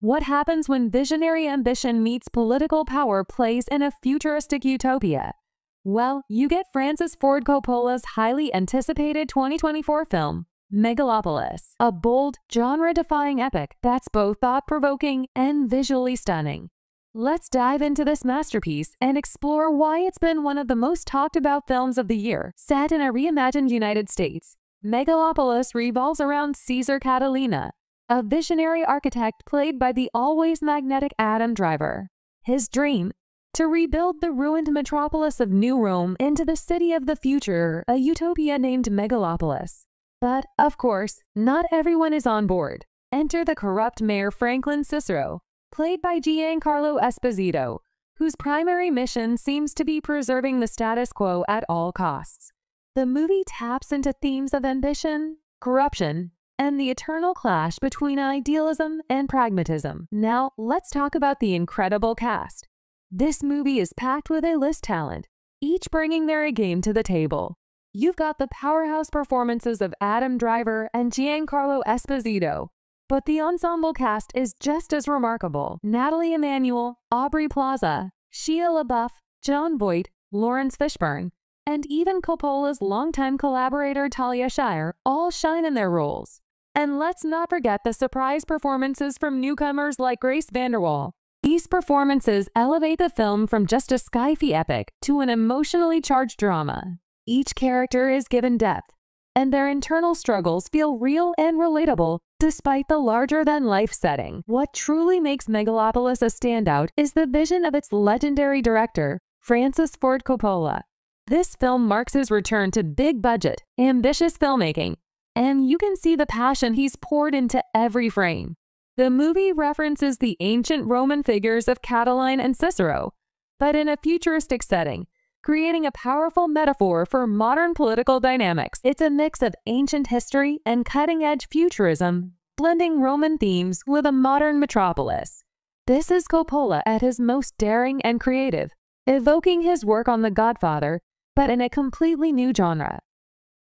What happens when visionary ambition meets political power plays in a futuristic utopia? Well, you get Francis Ford Coppola's highly anticipated 2024 film, Megalopolis, a bold, genre defying epic that's both thought provoking and visually stunning. Let's dive into this masterpiece and explore why it's been one of the most talked about films of the year. Set in a reimagined United States, Megalopolis revolves around Caesar Catalina, a visionary architect played by the always magnetic Adam Driver. His dream to rebuild the ruined metropolis of New Rome into the city of the future, a utopia named Megalopolis. But, of course, not everyone is on board. Enter the corrupt mayor Franklin Cicero, played by Giancarlo Esposito, whose primary mission seems to be preserving the status quo at all costs. The movie taps into themes of ambition, corruption, and the eternal clash between idealism and pragmatism. Now, let's talk about the incredible cast. This movie is packed with A-list talent, each bringing their A game to the table. You've got the powerhouse performances of Adam Driver and Giancarlo Esposito, but the ensemble cast is just as remarkable. Nathalie Emmanuel, Aubrey Plaza, Shia LaBeouf, Jon Voight, Laurence Fishburne, and even Coppola's longtime collaborator Talia Shire all shine in their roles. And let's not forget the surprise performances from newcomers like Grace VanderWaal, these performances elevate the film from just a sci-fi epic to an emotionally charged drama. Each character is given depth, and their internal struggles feel real and relatable despite the larger-than-life setting. What truly makes Megalopolis a standout is the vision of its legendary director, Francis Ford Coppola. This film marks his return to big-budget, ambitious filmmaking, and you can see the passion he's poured into every frame. The movie references the ancient Roman figures of Catiline and Cicero, but in a futuristic setting, creating a powerful metaphor for modern political dynamics. It's a mix of ancient history and cutting-edge futurism, blending Roman themes with a modern metropolis. This is Coppola at his most daring and creative, evoking his work on The Godfather, but in a completely new genre.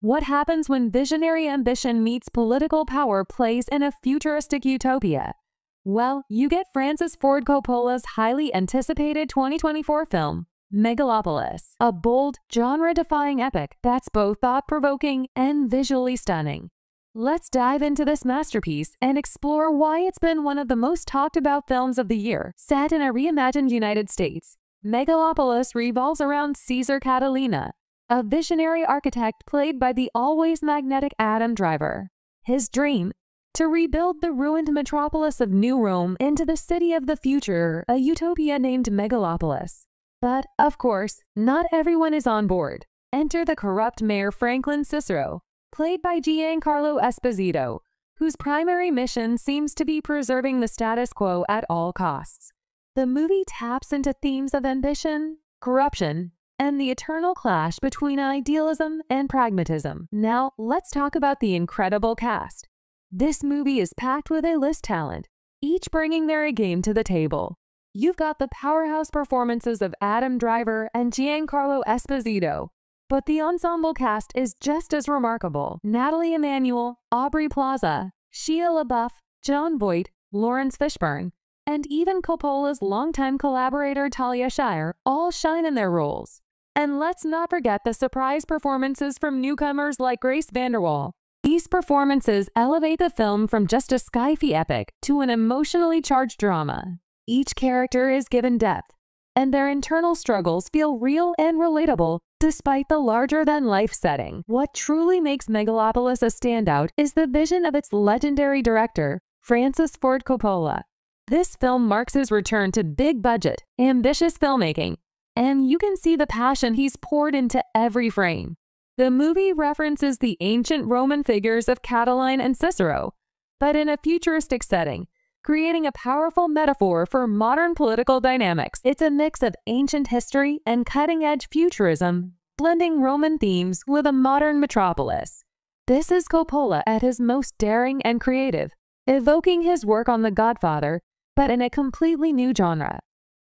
What happens when visionary ambition meets political power plays in a futuristic utopia? Well, you get Francis Ford Coppola's highly anticipated 2024 film, Megalopolis, a bold, genre-defying epic that's both thought-provoking and visually stunning. Let's dive into this masterpiece and explore why it's been one of the most talked about films of the year. Set in a reimagined United States, Megalopolis revolves around Caesar Catalina, a visionary architect played by the always magnetic Adam Driver. His dream to rebuild the ruined metropolis of New Rome into the city of the future, a utopia named Megalopolis. But, of course, not everyone is on board. Enter the corrupt mayor Franklin Cicero, played by Giancarlo Esposito, whose primary mission seems to be preserving the status quo at all costs. The movie taps into themes of ambition, corruption, and the eternal clash between idealism and pragmatism. Now, let's talk about the incredible cast. This movie is packed with A-list talent, each bringing their game to the table. You've got the powerhouse performances of Adam Driver and Giancarlo Esposito, but the ensemble cast is just as remarkable. Nathalie Emmanuel, Aubrey Plaza, Shia LaBeouf, Jon Voight, Laurence Fishburne, and even Coppola's longtime collaborator Talia Shire all shine in their roles. And let's not forget the surprise performances from newcomers like Grace VanderWaal. These performances elevate the film from just a sci-fi epic to an emotionally charged drama. Each character is given depth, and their internal struggles feel real and relatable despite the larger-than-life setting. What truly makes Megalopolis a standout is the vision of its legendary director, Francis Ford Coppola. This film marks his return to big-budget, ambitious filmmaking and you can see the passion he's poured into every frame. The movie references the ancient Roman figures of Catiline and Cicero, but in a futuristic setting, creating a powerful metaphor for modern political dynamics. It's a mix of ancient history and cutting edge futurism, blending Roman themes with a modern metropolis. This is Coppola at his most daring and creative, evoking his work on The Godfather, but in a completely new genre.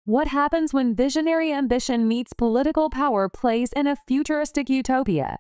What happens when visionary ambition meets political power plays in a futuristic utopia?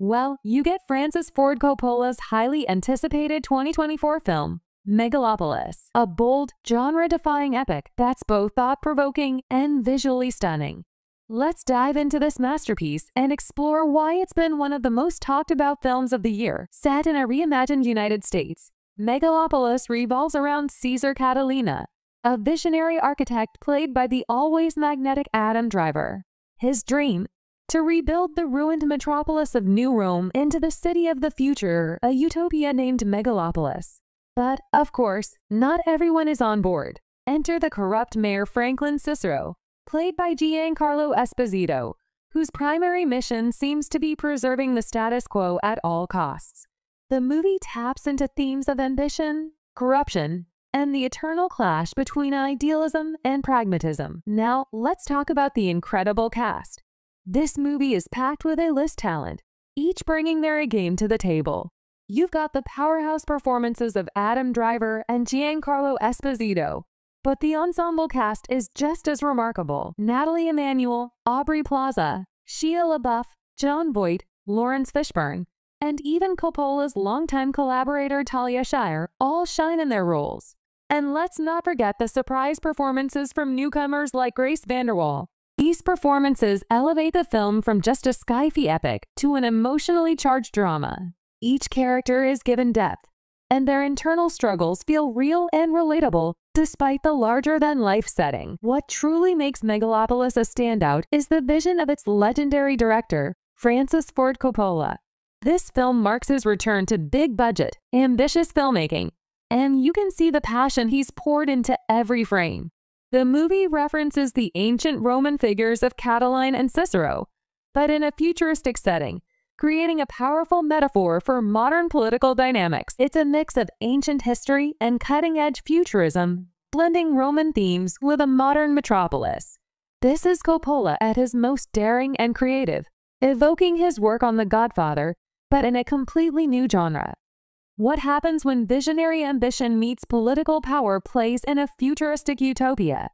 Well, you get Francis Ford Coppola's highly anticipated 2024 film, Megalopolis, a bold, genre defying epic that's both thought provoking and visually stunning. Let's dive into this masterpiece and explore why it's been one of the most talked about films of the year. Set in a reimagined United States, Megalopolis revolves around Caesar Catalina, a visionary architect played by the always magnetic Adam Driver. His dream to rebuild the ruined metropolis of New Rome into the city of the future, a utopia named Megalopolis. But, of course, not everyone is on board. Enter the corrupt mayor Franklin Cicero, played by Giancarlo Esposito, whose primary mission seems to be preserving the status quo at all costs. The movie taps into themes of ambition, corruption, and the eternal clash between idealism and pragmatism. Now, let's talk about the incredible cast. This movie is packed with A-list talent, each bringing their game to the table. You've got the powerhouse performances of Adam Driver and Giancarlo Esposito, but the ensemble cast is just as remarkable. Nathalie Emmanuel, Aubrey Plaza, Shia LaBeouf, Jon Voight, Laurence Fishburne, and even Coppola's longtime collaborator Talia Shire all shine in their roles. And let's not forget the surprise performances from newcomers like Grace VanderWaal. These performances elevate the film from just a sci-fi epic to an emotionally charged drama. Each character is given depth, and their internal struggles feel real and relatable despite the larger-than-life setting. What truly makes Megalopolis a standout is the vision of its legendary director, Francis Ford Coppola. This film marks his return to big-budget, ambitious filmmaking, and you can see the passion he's poured into every frame. The movie references the ancient Roman figures of Catiline and Cicero, but in a futuristic setting, creating a powerful metaphor for modern political dynamics. It's a mix of ancient history and cutting edge futurism, blending Roman themes with a modern metropolis. This is Coppola at his most daring and creative, evoking his work on The Godfather, but in a completely new genre. What happens when visionary ambition meets political power plays in a futuristic utopia?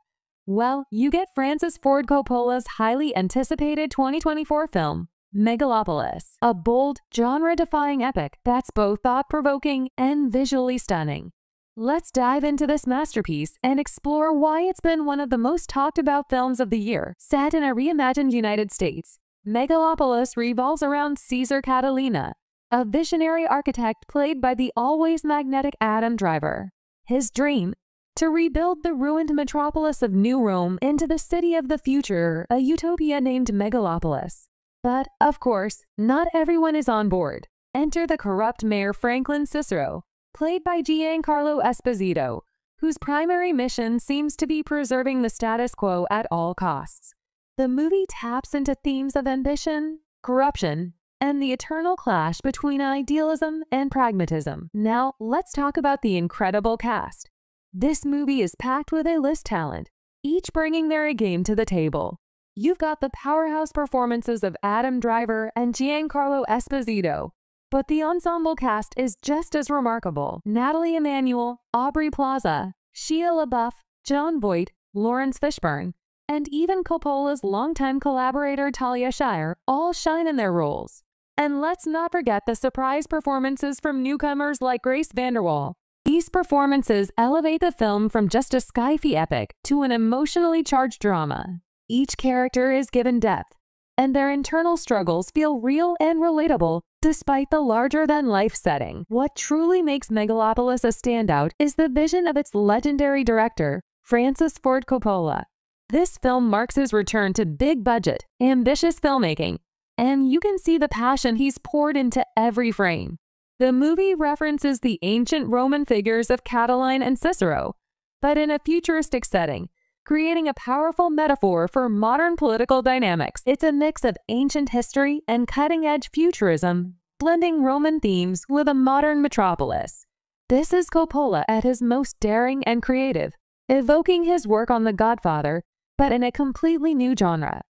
Well, you get Francis Ford Coppola's highly anticipated 2024 film, Megalopolis, a bold, genre-defying epic that's both thought-provoking and visually stunning. Let's dive into this masterpiece and explore why it's been one of the most talked about films of the year. Set in a reimagined United States, Megalopolis revolves around Caesar Catalina, a visionary architect played by the always magnetic Adam Driver. His dream to rebuild the ruined metropolis of New Rome into the city of the future, a utopia named Megalopolis. But, of course, not everyone is on board. Enter the corrupt mayor Franklin Cicero, played by Giancarlo Esposito, whose primary mission seems to be preserving the status quo at all costs. The movie taps into themes of ambition, corruption, and the eternal clash between idealism and pragmatism. Now, let's talk about the incredible cast. This movie is packed with A-list talent, each bringing their game to the table. You've got the powerhouse performances of Adam Driver and Giancarlo Esposito, but the ensemble cast is just as remarkable. Nathalie Emmanuel, Aubrey Plaza, Shia LaBeouf, Jon Voight, Laurence Fishburne, and even Coppola's longtime collaborator Talia Shire all shine in their roles. And let's not forget the surprise performances from newcomers like Grace VanderWaal. These performances elevate the film from just a sci-fi epic to an emotionally charged drama. Each character is given depth, and their internal struggles feel real and relatable despite the larger-than-life setting. What truly makes Megalopolis a standout is the vision of its legendary director, Francis Ford Coppola. This film marks his return to big-budget, ambitious filmmaking, and you can see the passion he's poured into every frame. The movie references the ancient Roman figures of Catiline and Cicero, but in a futuristic setting, creating a powerful metaphor for modern political dynamics. It's a mix of ancient history and cutting edge futurism, blending Roman themes with a modern metropolis. This is Coppola at his most daring and creative, evoking his work on The Godfather, but in a completely new genre.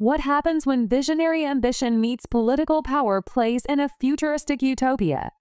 What happens when visionary ambition meets political power plays in a futuristic utopia?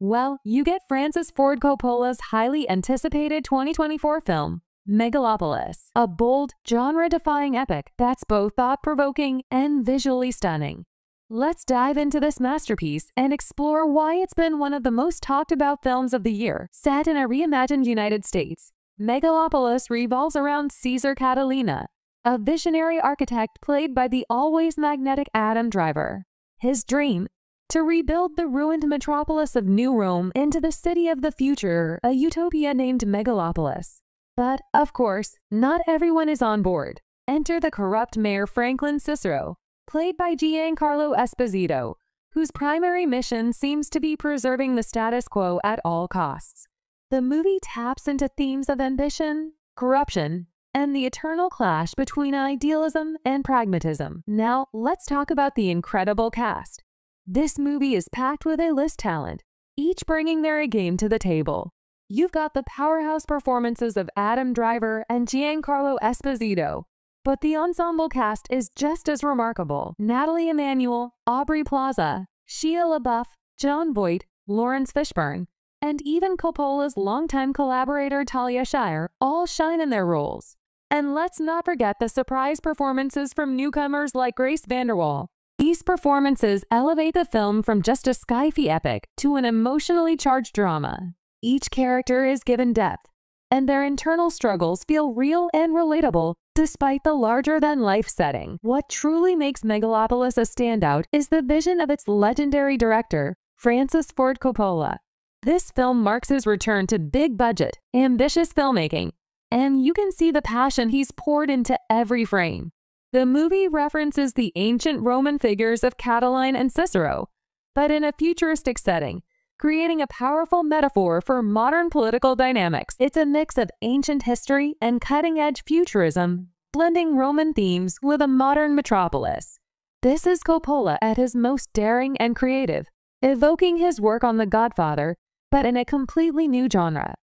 Well, you get Francis Ford Coppola's highly anticipated 2024 film, Megalopolis, a bold, genre defying epic that's both thought provoking and visually stunning. Let's dive into this masterpiece and explore why it's been one of the most talked about films of the year. Set in a reimagined United States, Megalopolis revolves around Caesar Catilina, a visionary architect played by the always magnetic Adam Driver. His dream to rebuild the ruined metropolis of New Rome into the city of the future, a utopia named Megalopolis. But, of course, not everyone is on board. Enter the corrupt mayor Franklin Cicero, played by Giancarlo Esposito, whose primary mission seems to be preserving the status quo at all costs. The movie taps into themes of ambition, corruption, and the eternal clash between idealism and pragmatism. Now, let's talk about the incredible cast. This movie is packed with A-list talent, each bringing their game to the table. You've got the powerhouse performances of Adam Driver and Giancarlo Esposito, but the ensemble cast is just as remarkable. Nathalie Emmanuel, Aubrey Plaza, Shia LaBeouf, Jon Voight, Laurence Fishburne, and even Coppola's longtime collaborator Talia Shire all shine in their roles. And let's not forget the surprise performances from newcomers like Grace VanderWaal. These performances elevate the film from just a sci-fi epic to an emotionally charged drama. Each character is given depth, and their internal struggles feel real and relatable despite the larger-than-life setting. What truly makes Megalopolis a standout is the vision of its legendary director, Francis Ford Coppola. This film marks his return to big-budget, ambitious filmmaking, and you can see the passion he's poured into every frame. The movie references the ancient Roman figures of Catiline and Cicero, but in a futuristic setting, creating a powerful metaphor for modern political dynamics. It's a mix of ancient history and cutting-edge futurism, blending Roman themes with a modern metropolis. This is Coppola at his most daring and creative, evoking his work on The Godfather, but in a completely new genre.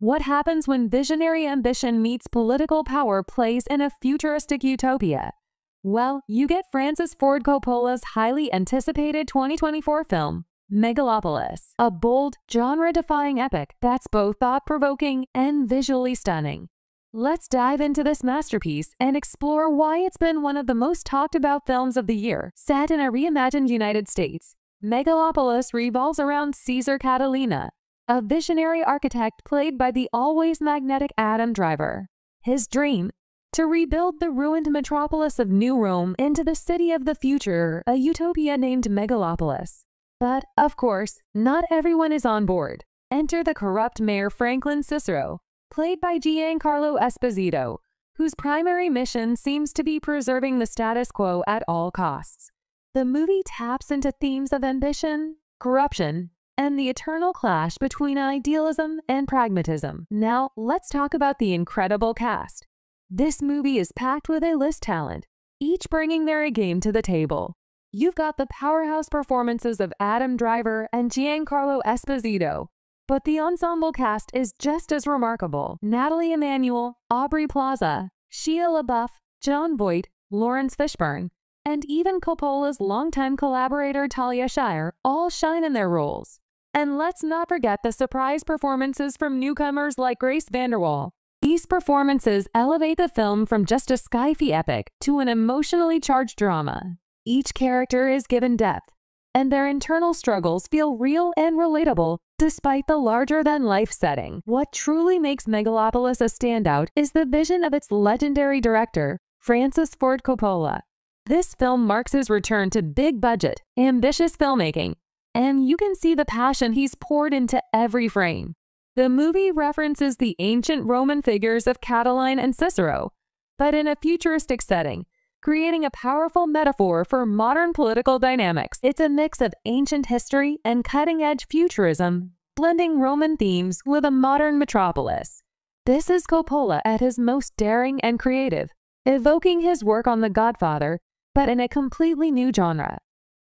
What happens when visionary ambition meets political power plays in a futuristic utopia? Well, you get Francis Ford Coppola's highly anticipated 2024 film, Megalopolis, a bold, genre-defying epic that's both thought-provoking and visually stunning. Let's dive into this masterpiece and explore why it's been one of the most talked about films of the year. Set in a reimagined United States, Megalopolis revolves around Caesar Catilina, a visionary architect played by the always magnetic Adam Driver. His dream to rebuild the ruined metropolis of New Rome into the city of the future, a utopia named Megalopolis. But, of course, not everyone is on board. Enter the corrupt mayor Franklin Cicero, played by Giancarlo Esposito, whose primary mission seems to be preserving the status quo at all costs. The movie taps into themes of ambition, corruption, and the eternal clash between idealism and pragmatism. Now, let's talk about the incredible cast. This movie is packed with A-list talent, each bringing their game to the table. You've got the powerhouse performances of Adam Driver and Giancarlo Esposito, but the ensemble cast is just as remarkable. Nathalie Emmanuel, Aubrey Plaza, Shia LaBeouf, Jon Voight, Laurence Fishburne, and even Coppola's longtime collaborator Talia Shire all shine in their roles. And let's not forget the surprise performances from newcomers like Grace VanderWaal. These performances elevate the film from just a sci-fi epic to an emotionally charged drama. Each character is given depth, and their internal struggles feel real and relatable despite the larger-than-life setting. What truly makes Megalopolis a standout is the vision of its legendary director, Francis Ford Coppola. This film marks his return to big-budget, ambitious filmmaking, and you can see the passion he's poured into every frame. The movie references the ancient Roman figures of Catiline and Cicero, but in a futuristic setting, creating a powerful metaphor for modern political dynamics. It's a mix of ancient history and cutting-edge futurism, blending Roman themes with a modern metropolis. This is Coppola at his most daring and creative, evoking his work on The Godfather, but in a completely new genre.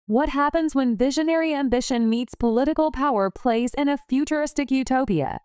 What happens when visionary ambition meets political power plays in a futuristic utopia?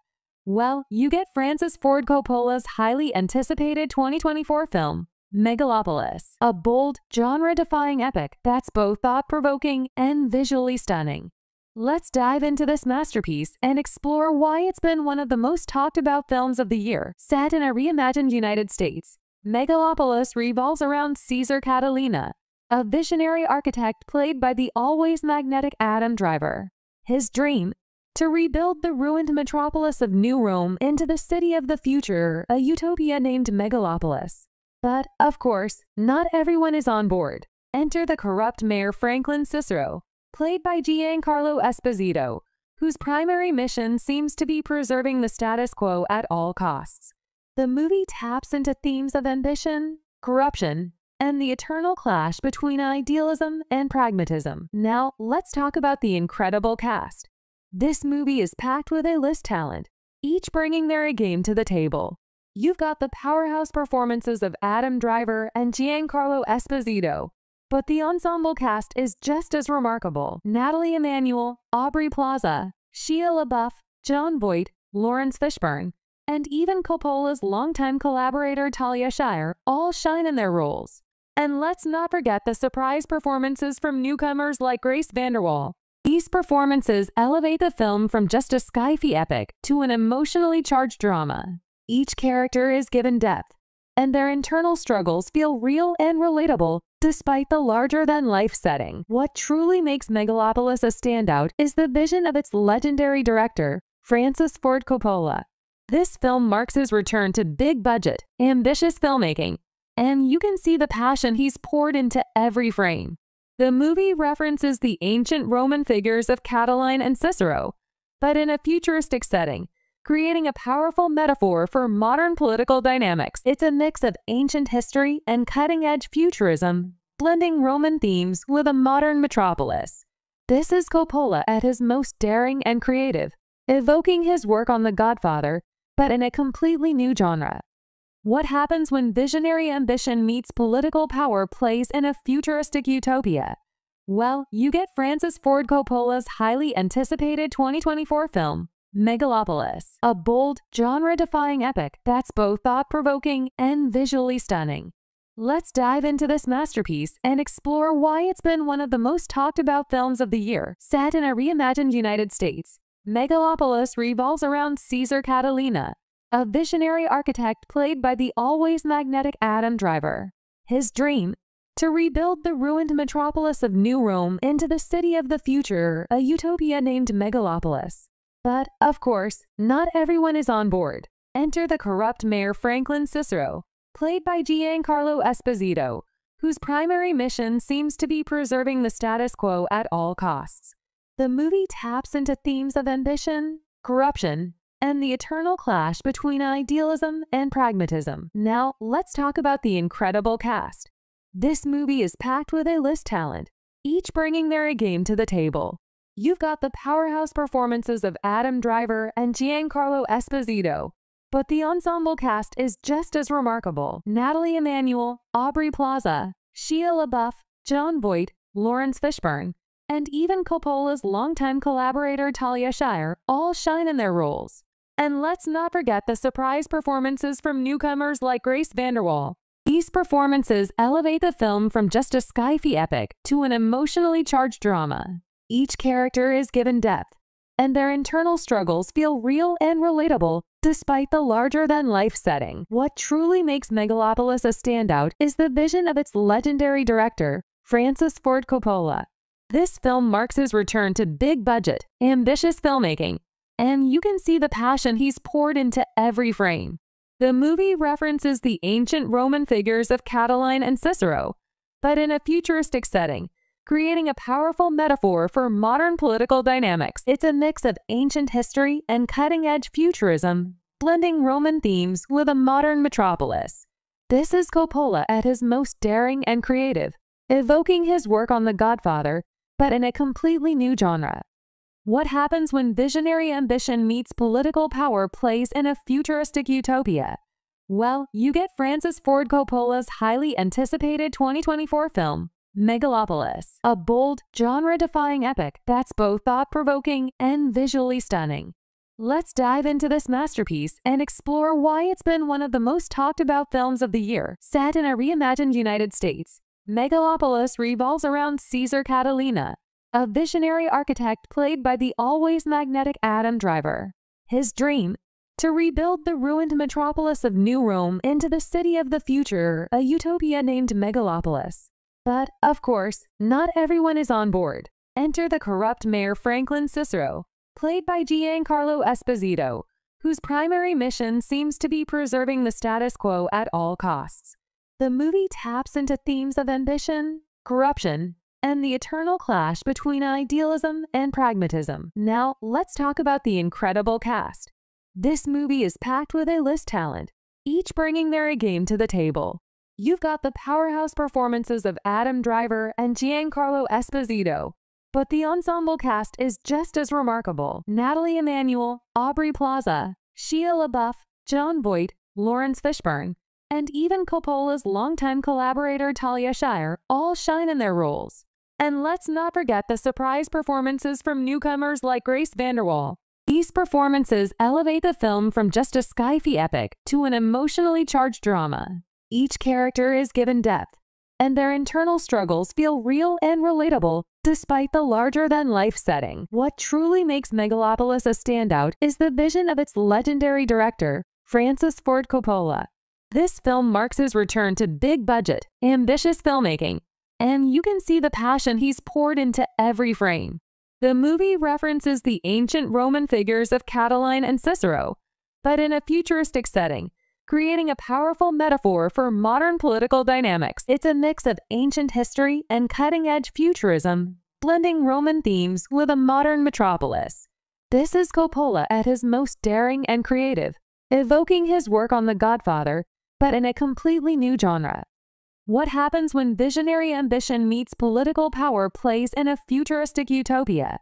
Well, you get Francis Ford Coppola's highly anticipated 2024 film, Megalopolis, a bold, genre defying epic that's both thought provoking and visually stunning. Let's dive into this masterpiece and explore why it's been one of the most talked about films of the year. Set in a reimagined United States, Megalopolis revolves around Caesar Catilina, a visionary architect played by the always magnetic Adam Driver. His dream to rebuild the ruined metropolis of New Rome into the city of the future, a utopia named Megalopolis. But, of course, not everyone is on board. Enter the corrupt mayor Franklin Cicero, played by Giancarlo Esposito, whose primary mission seems to be preserving the status quo at all costs. The movie taps into themes of ambition, corruption, and the eternal clash between idealism and pragmatism. Now, let's talk about the incredible cast. This movie is packed with A-list talent, each bringing their A game to the table. You've got the powerhouse performances of Adam Driver and Giancarlo Esposito, but the ensemble cast is just as remarkable. Nathalie Emmanuel, Aubrey Plaza, Shia LaBeouf, Jon Voight, Laurence Fishburne, and even Coppola's longtime collaborator Talia Shire all shine in their roles. And let's not forget the surprise performances from newcomers like Grace VanderWaal. These performances elevate the film from just a sci-fi epic to an emotionally charged drama. Each character is given depth, and their internal struggles feel real and relatable despite the larger-than-life setting. What truly makes Megalopolis a standout is the vision of its legendary director, Francis Ford Coppola. This film marks his return to big-budget, ambitious filmmaking, and you can see the passion he's poured into every frame. The movie references the ancient Roman figures of Catiline and Cicero, but in a futuristic setting, creating a powerful metaphor for modern political dynamics. It's a mix of ancient history and cutting-edge futurism, blending Roman themes with a modern metropolis. This is Coppola at his most daring and creative, evoking his work on The Godfather, but in a completely new genre. What happens when visionary ambition meets political power plays in a futuristic utopia? Well, you get Francis Ford Coppola's highly anticipated 2024 film, Megalopolis, a bold, genre-defying epic that's both thought-provoking and visually stunning. Let's dive into this masterpiece and explore why it's been one of the most talked about films of the year. Set in a reimagined United States, Megalopolis revolves around Caesar Catilina, a visionary architect played by the always magnetic Adam Driver. His dream to rebuild the ruined metropolis of New Rome into the city of the future, a utopia named Megalopolis. But, of course, not everyone is on board. Enter the corrupt mayor Franklin Cicero, played by Giancarlo Esposito, whose primary mission seems to be preserving the status quo at all costs. The movie taps into themes of ambition, corruption, and the eternal clash between idealism and pragmatism. Now, let's talk about the incredible cast. This movie is packed with A-list talent, each bringing their A game to the table. You've got the powerhouse performances of Adam Driver and Giancarlo Esposito, but the ensemble cast is just as remarkable. Nathalie Emmanuel, Aubrey Plaza, Shia LaBeouf, Jon Voight, Laurence Fishburne, and even Coppola's longtime collaborator Talia Shire all shine in their roles. And let's not forget the surprise performances from newcomers like Grace VanderWaal. These performances elevate the film from just a sci-fi epic to an emotionally charged drama. Each character is given depth, and their internal struggles feel real and relatable despite the larger-than-life setting. What truly makes Megalopolis a standout is the vision of its legendary director, Francis Ford Coppola. This film marks his return to big-budget, ambitious filmmaking, and you can see the passion he's poured into every frame. The movie references the ancient Roman figures of Catiline and Cicero, but in a futuristic setting, creating a powerful metaphor for modern political dynamics. It's a mix of ancient history and cutting-edge futurism, blending Roman themes with a modern metropolis. This is Coppola at his most daring and creative, evoking his work on The Godfather, but in a completely new genre. What happens when visionary ambition meets political power plays in a futuristic utopia? Well, you get Francis Ford Coppola's highly anticipated 2024 film, Megalopolis, a bold, genre-defying epic that's both thought-provoking and visually stunning. Let's dive into this masterpiece and explore why it's been one of the most talked about films of the year. Set in a reimagined United States, Megalopolis revolves around Caesar Catilina, a visionary architect played by the always magnetic Adam Driver. His dream to rebuild the ruined metropolis of New Rome into the city of the future, a utopia named Megalopolis. But, of course, not everyone is on board. Enter the corrupt mayor Franklin Cicero, played by Giancarlo Esposito, whose primary mission seems to be preserving the status quo at all costs. The movie taps into themes of ambition, corruption, and the eternal clash between idealism and pragmatism. Now, let's talk about the incredible cast. This movie is packed with A-list talent, each bringing their game to the table. You've got the powerhouse performances of Adam Driver and Giancarlo Esposito, but the ensemble cast is just as remarkable. Nathalie Emmanuel, Aubrey Plaza, Shia LaBeouf, Jon Voight, Laurence Fishburne, and even Coppola's longtime collaborator Talia Shire all shine in their roles. And let's not forget the surprise performances from newcomers like Grace VanderWaal. These performances elevate the film from just a sci-fi epic to an emotionally charged drama. Each character is given depth, and their internal struggles feel real and relatable despite the larger-than-life setting. What truly makes Megalopolis a standout is the vision of its legendary director, Francis Ford Coppola. This film marks his return to big-budget, ambitious filmmaking, and you can see the passion he's poured into every frame. The movie references the ancient Roman figures of Catiline and Cicero, but in a futuristic setting, creating a powerful metaphor for modern political dynamics. It's a mix of ancient history and cutting-edge futurism, blending Roman themes with a modern metropolis. This is Coppola at his most daring and creative, evoking his work on The Godfather, but in a completely new genre. What happens when visionary ambition meets political power plays in a futuristic utopia?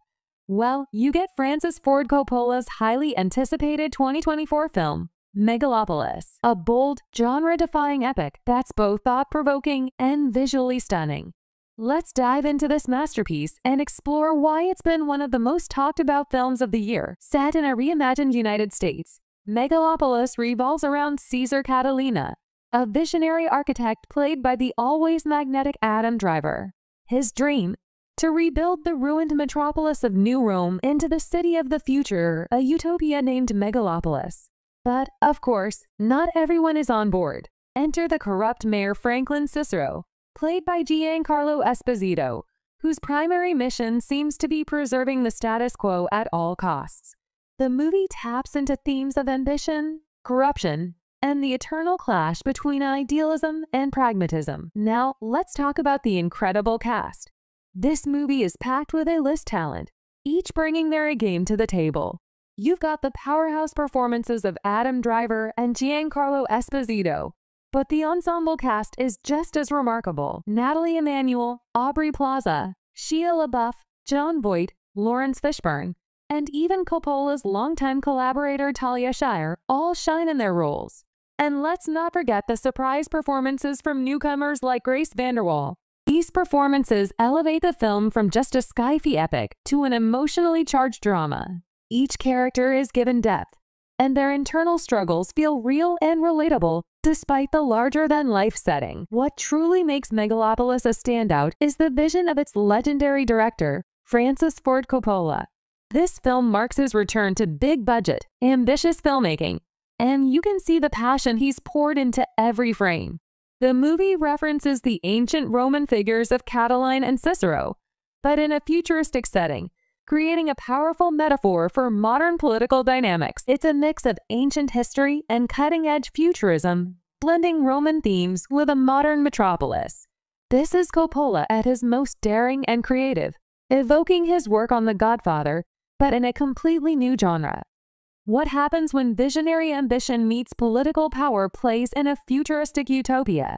Well, you get Francis Ford Coppola's highly anticipated 2024 film, Megalopolis, a bold, genre-defying epic that's both thought-provoking and visually stunning. Let's dive into this masterpiece and explore why it's been one of the most talked about films of the year. Set in a reimagined United States, Megalopolis revolves around Caesar Catilina, a visionary architect played by the always magnetic Adam Driver. His dream to rebuild the ruined metropolis of New Rome into the city of the future, a utopia named Megalopolis. But, of course, not everyone is on board. Enter the corrupt mayor Franklin Cicero, played by Giancarlo Esposito, whose primary mission seems to be preserving the status quo at all costs. The movie taps into themes of ambition, corruption, and the eternal clash between idealism and pragmatism. Now, let's talk about the incredible cast. This movie is packed with A-list talent, each bringing their game to the table. You've got the powerhouse performances of Adam Driver and Giancarlo Esposito, but the ensemble cast is just as remarkable. Nathalie Emmanuel, Aubrey Plaza, Shia LaBeouf, Jon Voight, Laurence Fishburne, and even Coppola's longtime collaborator Talia Shire all shine in their roles. And let's not forget the surprise performances from newcomers like Grace VanderWaal. These performances elevate the film from just a sci-fi epic to an emotionally charged drama. Each character is given depth, and their internal struggles feel real and relatable despite the larger-than-life setting. What truly makes Megalopolis a standout is the vision of its legendary director, Francis Ford Coppola. This film marks his return to big-budget, ambitious filmmaking, and you can see the passion he's poured into every frame. The movie references the ancient Roman figures of Catiline and Cicero, but in a futuristic setting, creating a powerful metaphor for modern political dynamics. It's a mix of ancient history and cutting-edge futurism, blending Roman themes with a modern metropolis. This is Coppola at his most daring and creative, evoking his work on The Godfather, but in a completely new genre. What happens when visionary ambition meets political power plays in a futuristic utopia?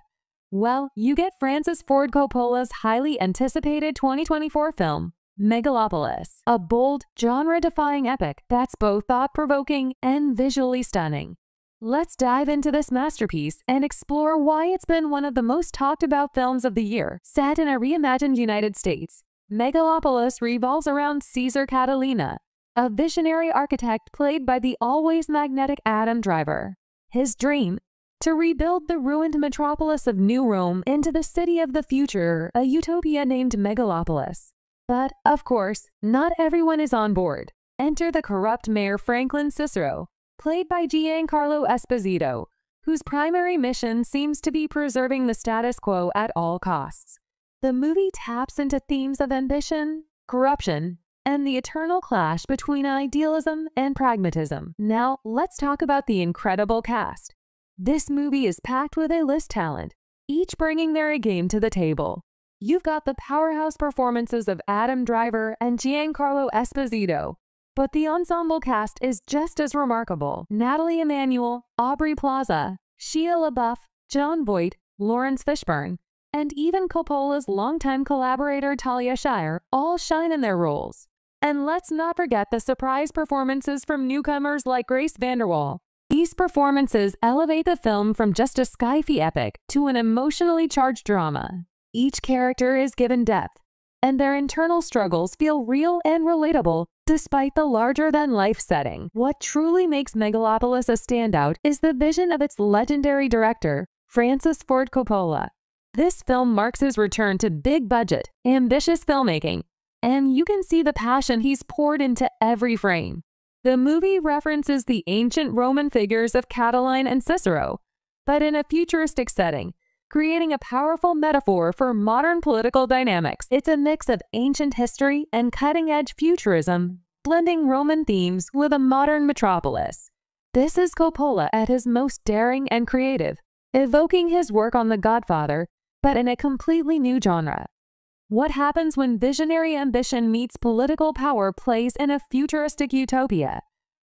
Well, you get Francis Ford Coppola's highly anticipated 2024 film, Megalopolis, a bold, genre-defying epic that's both thought-provoking and visually stunning. Let's dive into this masterpiece and explore why it's been one of the most talked about films of the year. Set in a reimagined United States, Megalopolis revolves around Caesar Catilina, a visionary architect played by the always magnetic Adam Driver. His dream to rebuild the ruined metropolis of New Rome into the city of the future, a utopia named Megalopolis. But, of course, not everyone is on board. Enter the corrupt mayor Franklin Cicero, played by Giancarlo Esposito, whose primary mission seems to be preserving the status quo at all costs. The movie taps into themes of ambition, corruption, and the eternal clash between idealism and pragmatism. Now, let's talk about the incredible cast. This movie is packed with A-list talent, each bringing their game to the table. You've got the powerhouse performances of Adam Driver and Giancarlo Esposito, but the ensemble cast is just as remarkable. Nathalie Emmanuel, Aubrey Plaza, Shia LaBeouf, Jon Voight, Laurence Fishburne, and even Coppola's longtime collaborator Talia Shire all shine in their roles. And let's not forget the surprise performances from newcomers like Grace VanderWaal, these performances elevate the film from just a sci-fi epic to an emotionally charged drama. Each character is given depth, and their internal struggles feel real and relatable despite the larger-than-life setting. What truly makes Megalopolis a standout is the vision of its legendary director, Francis Ford Coppola. This film marks his return to big-budget, ambitious filmmaking, and you can see the passion he's poured into every frame. The movie references the ancient Roman figures of Catiline and Cicero, but in a futuristic setting, creating a powerful metaphor for modern political dynamics. It's a mix of ancient history and cutting-edge futurism, blending Roman themes with a modern metropolis. This is Coppola at his most daring and creative, evoking his work on The Godfather, but in a completely new genre. What happens when visionary ambition meets political power plays in a futuristic utopia?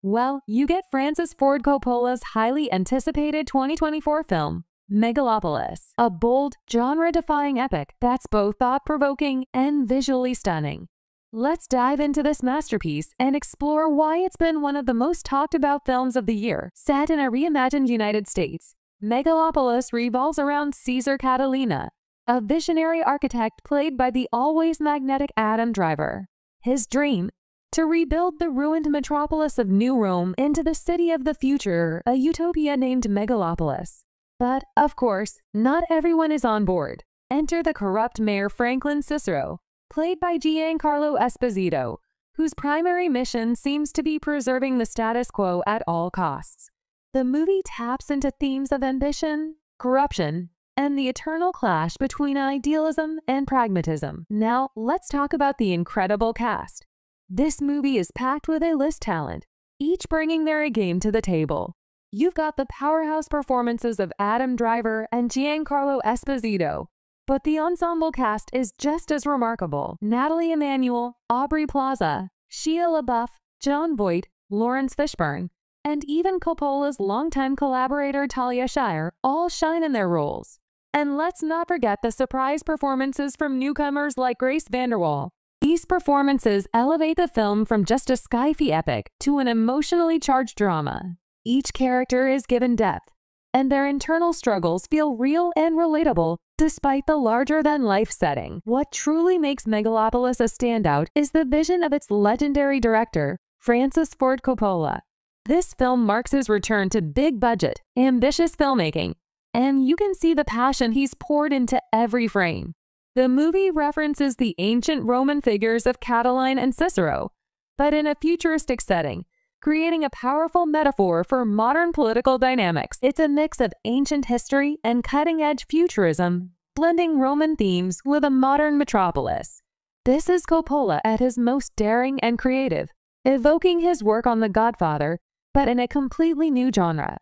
Well, you get Francis Ford Coppola's highly anticipated 2024 film, Megalopolis, a bold, genre-defying epic that's both thought-provoking and visually stunning. Let's dive into this masterpiece and explore why it's been one of the most talked about films of the year. Set in a reimagined United States, Megalopolis revolves around Caesar Catilina, a visionary architect played by the always magnetic Adam Driver. His dream to rebuild the ruined metropolis of New Rome into the city of the future, a utopia named Megalopolis. But, of course, not everyone is on board. Enter the corrupt mayor Franklin Cicero, played by Giancarlo Esposito, whose primary mission seems to be preserving the status quo at all costs. The movie taps into themes of ambition, corruption, and the eternal clash between idealism and pragmatism. Now, let's talk about the incredible cast. This movie is packed with A-list talent, each bringing their game to the table. You've got the powerhouse performances of Adam Driver and Giancarlo Esposito, but the ensemble cast is just as remarkable. Nathalie Emmanuel, Aubrey Plaza, Shia LaBeouf, Jon Voight, Laurence Fishburne, and even Coppola's longtime collaborator Talia Shire all shine in their roles. And let's not forget the surprise performances from newcomers like Grace VanderWaal. These performances elevate the film from just a sci-fi epic to an emotionally charged drama. Each character is given depth, and their internal struggles feel real and relatable despite the larger-than-life setting. What truly makes Megalopolis a standout is the vision of its legendary director, Francis Ford Coppola. This film marks his return to big-budget, ambitious filmmaking and you can see the passion he's poured into every frame. The movie references the ancient Roman figures of Catiline and Cicero, but in a futuristic setting, creating a powerful metaphor for modern political dynamics. It's a mix of ancient history and cutting-edge futurism, blending Roman themes with a modern metropolis. This is Coppola at his most daring and creative, evoking his work on The Godfather, but in a completely new genre.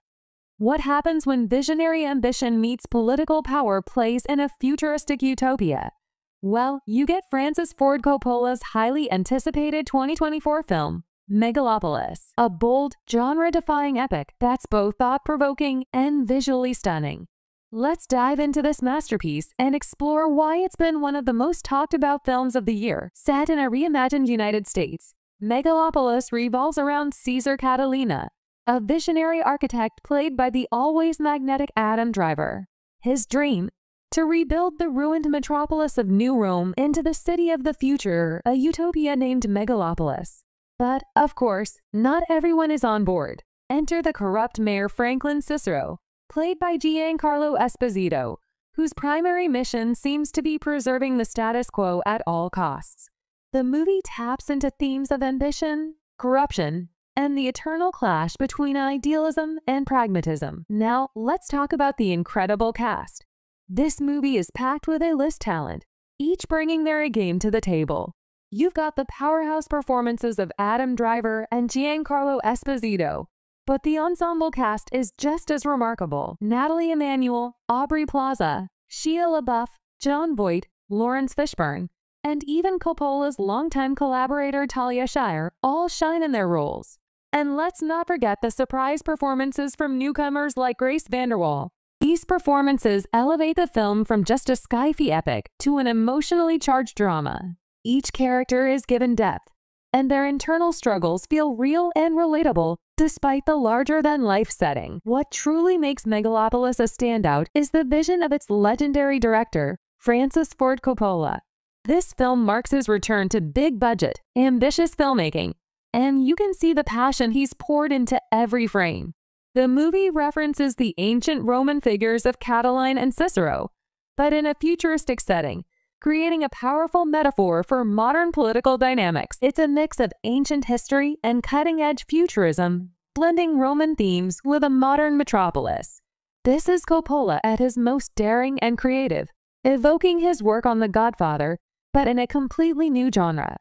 What happens when visionary ambition meets political power plays in a futuristic utopia? Well, you get Francis Ford Coppola's highly anticipated 2024 film, Megalopolis, a bold, genre-defying epic that's both thought-provoking and visually stunning. Let's dive into this masterpiece and explore why it's been one of the most talked about films of the year. Set in a reimagined United States, Megalopolis revolves around Caesar Catilina, a visionary architect played by the always magnetic Adam Driver. His dream to rebuild the ruined metropolis of New Rome into the city of the future, a utopia named Megalopolis. But, of course, not everyone is on board. Enter the corrupt mayor Franklin Cicero, played by Giancarlo Esposito, whose primary mission seems to be preserving the status quo at all costs. The movie taps into themes of ambition, corruption, and the eternal clash between idealism and pragmatism. Now, let's talk about the incredible cast. This movie is packed with A-list talent, each bringing their game to the table. You've got the powerhouse performances of Adam Driver and Giancarlo Esposito, but the ensemble cast is just as remarkable. Nathalie Emmanuel, Aubrey Plaza, Shia LaBeouf, Jon Voight, Laurence Fishburne, and even Coppola's longtime collaborator Talia Shire all shine in their roles. And let's not forget the surprise performances from newcomers like Grace VanderWaal, these performances elevate the film from just a sci-fi epic to an emotionally charged drama. Each character is given depth, and their internal struggles feel real and relatable despite the larger-than-life setting. What truly makes Megalopolis a standout is the vision of its legendary director, Francis Ford Coppola. This film marks his return to big-budget, ambitious filmmaking, and you can see the passion he's poured into every frame. The movie references the ancient Roman figures of Catiline and Cicero, but in a futuristic setting, creating a powerful metaphor for modern political dynamics. It's a mix of ancient history and cutting-edge futurism, blending Roman themes with a modern metropolis. This is Coppola at his most daring and creative, evoking his work on The Godfather, but in a completely new genre.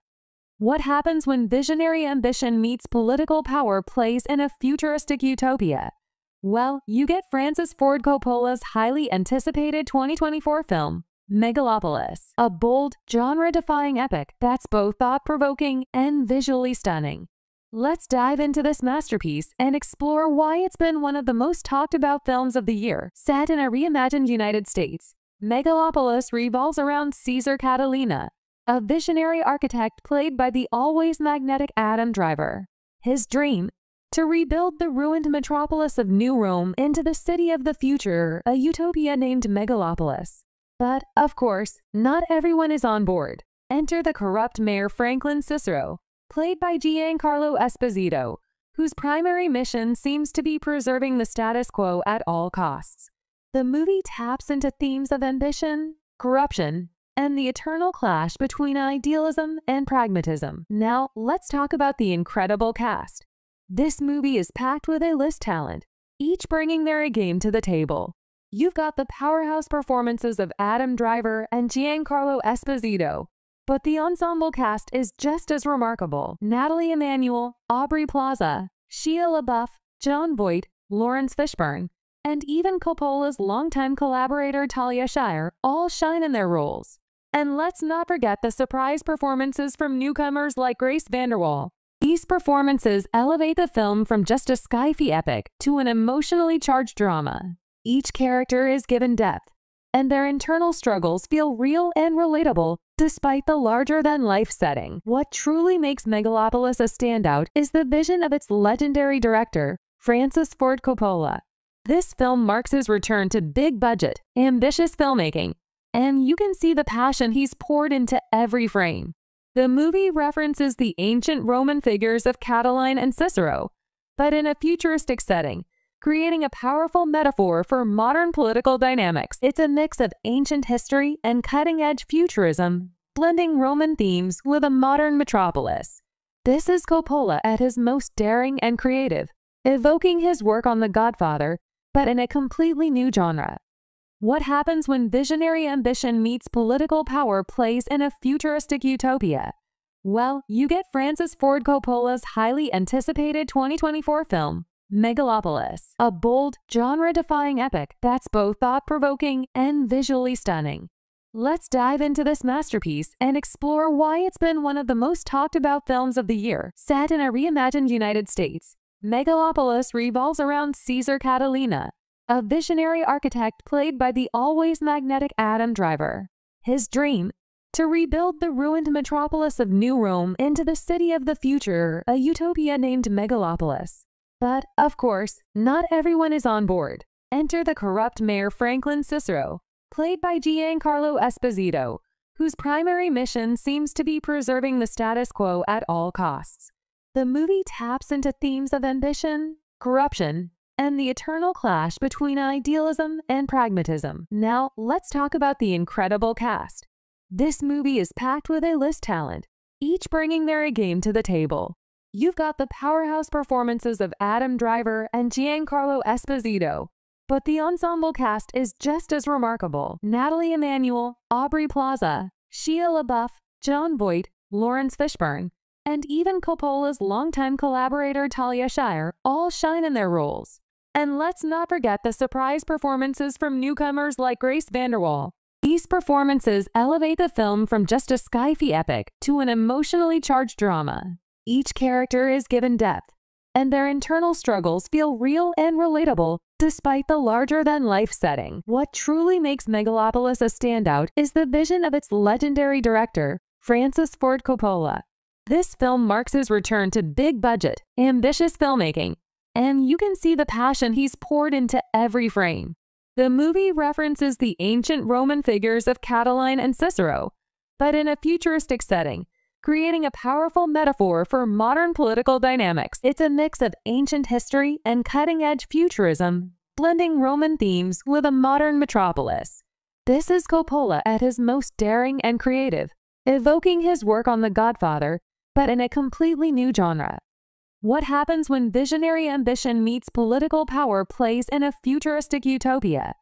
What happens when visionary ambition meets political power plays in a futuristic utopia? Well, you get Francis Ford Coppola's highly anticipated 2024 film, Megalopolis, a bold, genre-defying epic that's both thought-provoking and visually stunning. Let's dive into this masterpiece and explore why it's been one of the most talked about films of the year. Set in a reimagined United States, Megalopolis revolves around Caesar Catilina, a visionary architect played by the always magnetic Adam Driver. His dream, to rebuild the ruined metropolis of New Rome into the city of the future, a utopia named Megalopolis. But, of course, not everyone is on board. Enter the corrupt mayor Franklin Cicero, played by Giancarlo Esposito, whose primary mission seems to be preserving the status quo at all costs. The movie taps into themes of ambition, corruption, and the eternal clash between idealism and pragmatism. Now, let's talk about the incredible cast. This movie is packed with A-list talent, each bringing their A game to the table. You've got the powerhouse performances of Adam Driver and Giancarlo Esposito, but the ensemble cast is just as remarkable. Nathalie Emmanuel, Aubrey Plaza, Shia LaBeouf, Jon Voight, Laurence Fishburne, and even Coppola's longtime collaborator Talia Shire all shine in their roles. And let's not forget the surprise performances from newcomers like Grace VanderWaal. These performances elevate the film from just a sci-fi epic to an emotionally charged drama. Each character is given depth, and their internal struggles feel real and relatable despite the larger-than-life setting. What truly makes Megalopolis a standout is the vision of its legendary director, Francis Ford Coppola. This film marks his return to big-budget, ambitious filmmaking and you can see the passion he's poured into every frame. The movie references the ancient Roman figures of Catiline and Cicero, but in a futuristic setting, creating a powerful metaphor for modern political dynamics. It's a mix of ancient history and cutting-edge futurism, blending Roman themes with a modern metropolis. This is Coppola at his most daring and creative, evoking his work on The Godfather, but in a completely new genre. What happens when visionary ambition meets political power plays in a futuristic utopia? Well, you get Francis Ford Coppola's highly anticipated 2024 film, Megalopolis, a bold, genre-defying epic that's both thought-provoking and visually stunning. Let's dive into this masterpiece and explore why it's been one of the most talked about films of the year. Set in a reimagined United States, Megalopolis revolves around Caesar Catilina, a visionary architect played by the always magnetic Adam Driver. His dream, to rebuild the ruined metropolis of New Rome into the city of the future, a utopia named Megalopolis. But, of course, not everyone is on board. Enter the corrupt mayor Franklin Cicero, played by Giancarlo Esposito, whose primary mission seems to be preserving the status quo at all costs. The movie taps into themes of ambition, corruption, and the eternal clash between idealism and pragmatism. Now, let's talk about the incredible cast. This movie is packed with A-list talent, each bringing their A game to the table. You've got the powerhouse performances of Adam Driver and Giancarlo Esposito, but the ensemble cast is just as remarkable. Nathalie Emmanuel, Aubrey Plaza, Shia LaBeouf, Jon Voight, Laurence Fishburne, and even Coppola's longtime collaborator Talia Shire all shine in their roles. And let's not forget the surprise performances from newcomers like Grace VanderWaal. These performances elevate the film from just a sci-fi epic to an emotionally charged drama. Each character is given depth, and their internal struggles feel real and relatable despite the larger-than-life setting. What truly makes Megalopolis a standout is the vision of its legendary director, Francis Ford Coppola. This film marks his return to big-budget, ambitious filmmaking, and you can see the passion he's poured into every frame. The movie references the ancient Roman figures of Catiline and Cicero, but in a futuristic setting, creating a powerful metaphor for modern political dynamics. It's a mix of ancient history and cutting-edge futurism, blending Roman themes with a modern metropolis. This is Coppola at his most daring and creative, evoking his work on The Godfather, but in a completely new genre. What happens when visionary ambition meets political power plays in a futuristic utopia?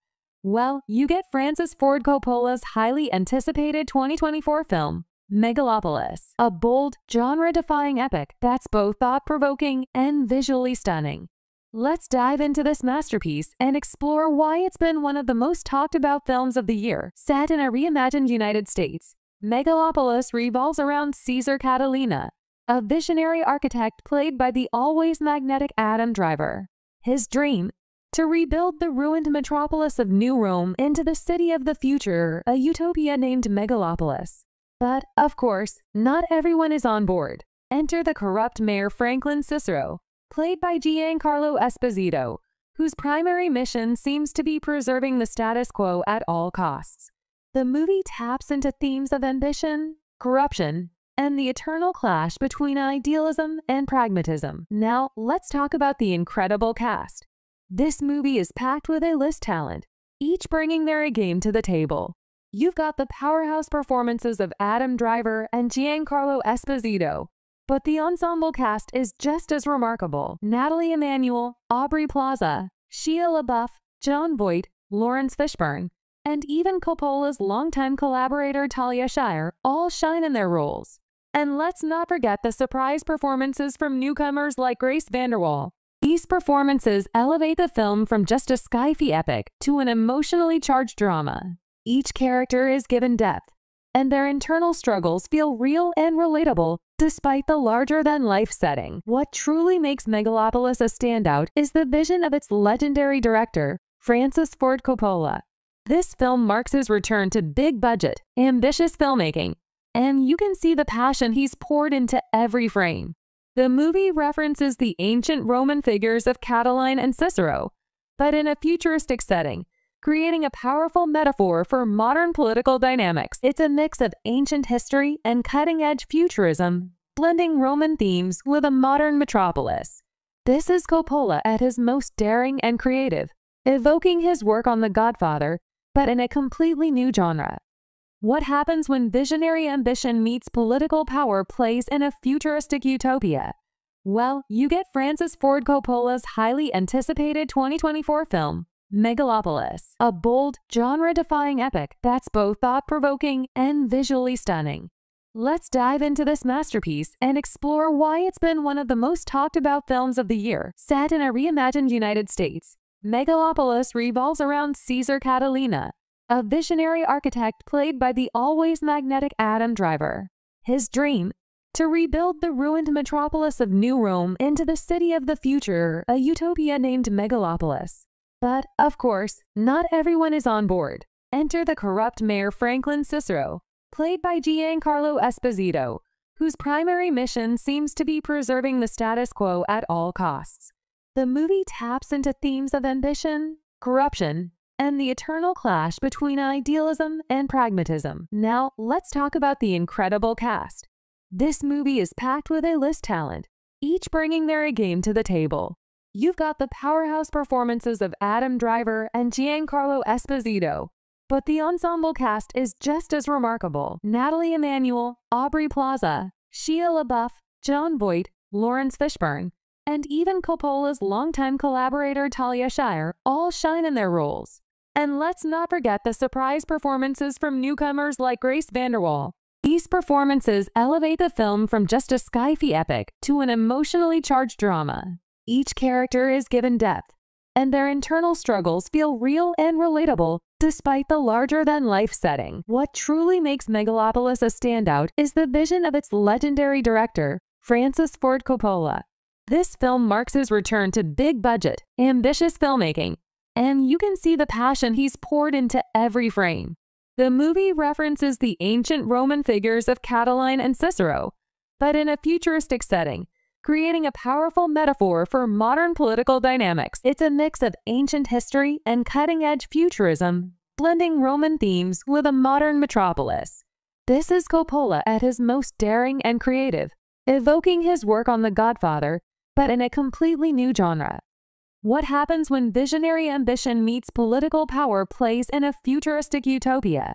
Well, you get Francis Ford Coppola's highly anticipated 2024 film, Megalopolis, a bold, genre-defying epic that's both thought-provoking and visually stunning. Let's dive into this masterpiece and explore why it's been one of the most talked about films of the year. Set in a reimagined United States, Megalopolis revolves around Caesar Catilina, a visionary architect played by the always magnetic Adam Driver. His dream, to rebuild the ruined metropolis of New Rome into the city of the future, a utopia named Megalopolis. But, of course, not everyone is on board. Enter the corrupt mayor Franklin Cicero, played by Giancarlo Esposito, whose primary mission seems to be preserving the status quo at all costs. The movie taps into themes of ambition, corruption, and the eternal clash between idealism and pragmatism. Now, let's talk about the incredible cast. This movie is packed with A-list talent, each bringing their A game to the table. You've got the powerhouse performances of Adam Driver and Giancarlo Esposito, but the ensemble cast is just as remarkable. Nathalie Emmanuel, Aubrey Plaza, Shia LaBeouf, Jon Voight, Laurence Fishburne, and even Coppola's longtime collaborator Talia Shire all shine in their roles. And let's not forget the surprise performances from newcomers like Grace VanderWaal. These performances elevate the film from just a sci-fi epic to an emotionally charged drama. Each character is given depth, and their internal struggles feel real and relatable despite the larger-than-life setting. What truly makes Megalopolis a standout is the vision of its legendary director, Francis Ford Coppola. This film marks his return to big-budget, ambitious filmmaking and you can see the passion he's poured into every frame. The movie references the ancient Roman figures of Catiline and Cicero, but in a futuristic setting, creating a powerful metaphor for modern political dynamics. It's a mix of ancient history and cutting-edge futurism, blending Roman themes with a modern metropolis. This is Coppola at his most daring and creative, evoking his work on The Godfather, but in a completely new genre. What happens when visionary ambition meets political power plays in a futuristic utopia? Well, you get Francis Ford Coppola's highly anticipated 2024 film, Megalopolis, a bold, genre-defying epic that's both thought-provoking and visually stunning. Let's dive into this masterpiece and explore why it's been one of the most talked about films of the year. Set in a reimagined United States, Megalopolis revolves around Caesar Catilina, a visionary architect played by the always magnetic Adam Driver. His dream, to rebuild the ruined metropolis of New Rome into the city of the future, a utopia named Megalopolis. But, of course, not everyone is on board. Enter the corrupt mayor Franklin Cicero, played by Giancarlo Esposito, whose primary mission seems to be preserving the status quo at all costs. The movie taps into themes of ambition, corruption, and the eternal clash between idealism and pragmatism. Now, let's talk about the incredible cast. This movie is packed with A-list talent, each bringing their game to the table. You've got the powerhouse performances of Adam Driver and Giancarlo Esposito, but the ensemble cast is just as remarkable. Nathalie Emmanuel, Aubrey Plaza, Shia LaBeouf, Jon Voight, Laurence Fishburne, and even Coppola's longtime collaborator Talia Shire all shine in their roles. And let's not forget the surprise performances from newcomers like Grace VanderWaal. These performances elevate the film from just a sci-fi epic to an emotionally charged drama. Each character is given depth, and their internal struggles feel real and relatable despite the larger-than-life setting. What truly makes Megalopolis a standout is the vision of its legendary director, Francis Ford Coppola. This film marks his return to big-budget, ambitious filmmaking and you can see the passion he's poured into every frame. The movie references the ancient Roman figures of Catiline and Cicero, but in a futuristic setting, creating a powerful metaphor for modern political dynamics. It's a mix of ancient history and cutting-edge futurism, blending Roman themes with a modern metropolis. This is Coppola at his most daring and creative, evoking his work on The Godfather, but in a completely new genre. What happens when visionary ambition meets political power plays in a futuristic utopia?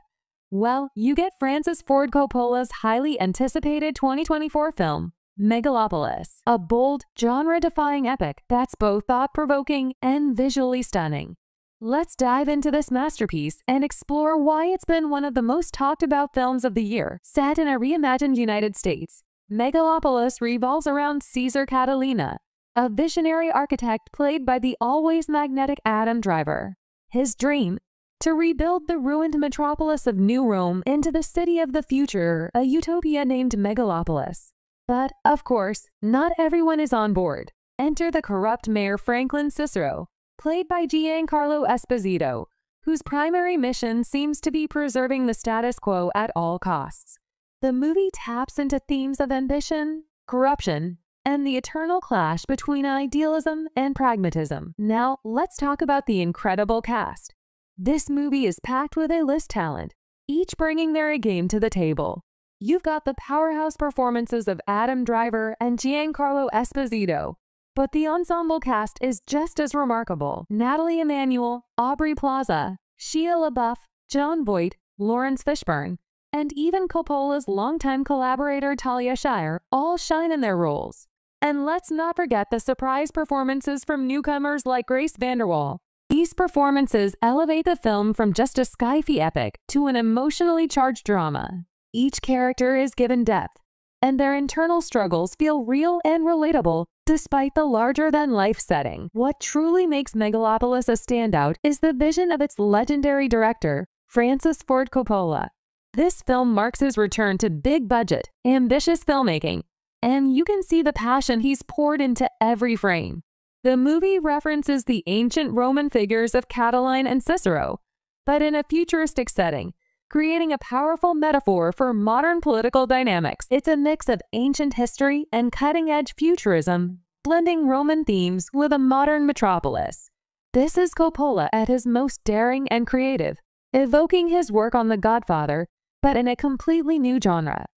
Well, you get Francis Ford Coppola's highly anticipated 2024 film, Megalopolis, a bold, genre-defying epic that's both thought-provoking and visually stunning. Let's dive into this masterpiece and explore why it's been one of the most talked about films of the year. Set in a reimagined United States, Megalopolis revolves around Caesar Catilina, a visionary architect played by the always magnetic Adam Driver. His dream, to rebuild the ruined metropolis of New Rome into the city of the future, a utopia named Megalopolis. But, of course, not everyone is on board. Enter the corrupt mayor Franklin Cicero, played by Giancarlo Esposito, whose primary mission seems to be preserving the status quo at all costs. The movie taps into themes of ambition, corruption, and the eternal clash between idealism and pragmatism. Now, let's talk about the incredible cast. This movie is packed with A-list talent, each bringing their game to the table. You've got the powerhouse performances of Adam Driver and Giancarlo Esposito, but the ensemble cast is just as remarkable. Nathalie Emmanuel, Aubrey Plaza, Shia LaBeouf, Jon Voight, Laurence Fishburne, and even Coppola's longtime collaborator Talia Shire all shine in their roles. And let's not forget the surprise performances from newcomers like Grace VanderWaal. These performances elevate the film from just a sci-fi epic to an emotionally charged drama. Each character is given depth, and their internal struggles feel real and relatable despite the larger-than-life setting. What truly makes Megalopolis a standout is the vision of its legendary director, Francis Ford Coppola. This film marks his return to big-budget, ambitious filmmaking and you can see the passion he's poured into every frame. The movie references the ancient Roman figures of Catiline and Cicero, but in a futuristic setting, creating a powerful metaphor for modern political dynamics. It's a mix of ancient history and cutting-edge futurism, blending Roman themes with a modern metropolis. This is Coppola at his most daring and creative, evoking his work on The Godfather, but in a completely new genre.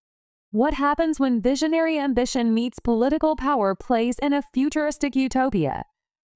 What happens when visionary ambition meets political power plays in a futuristic utopia?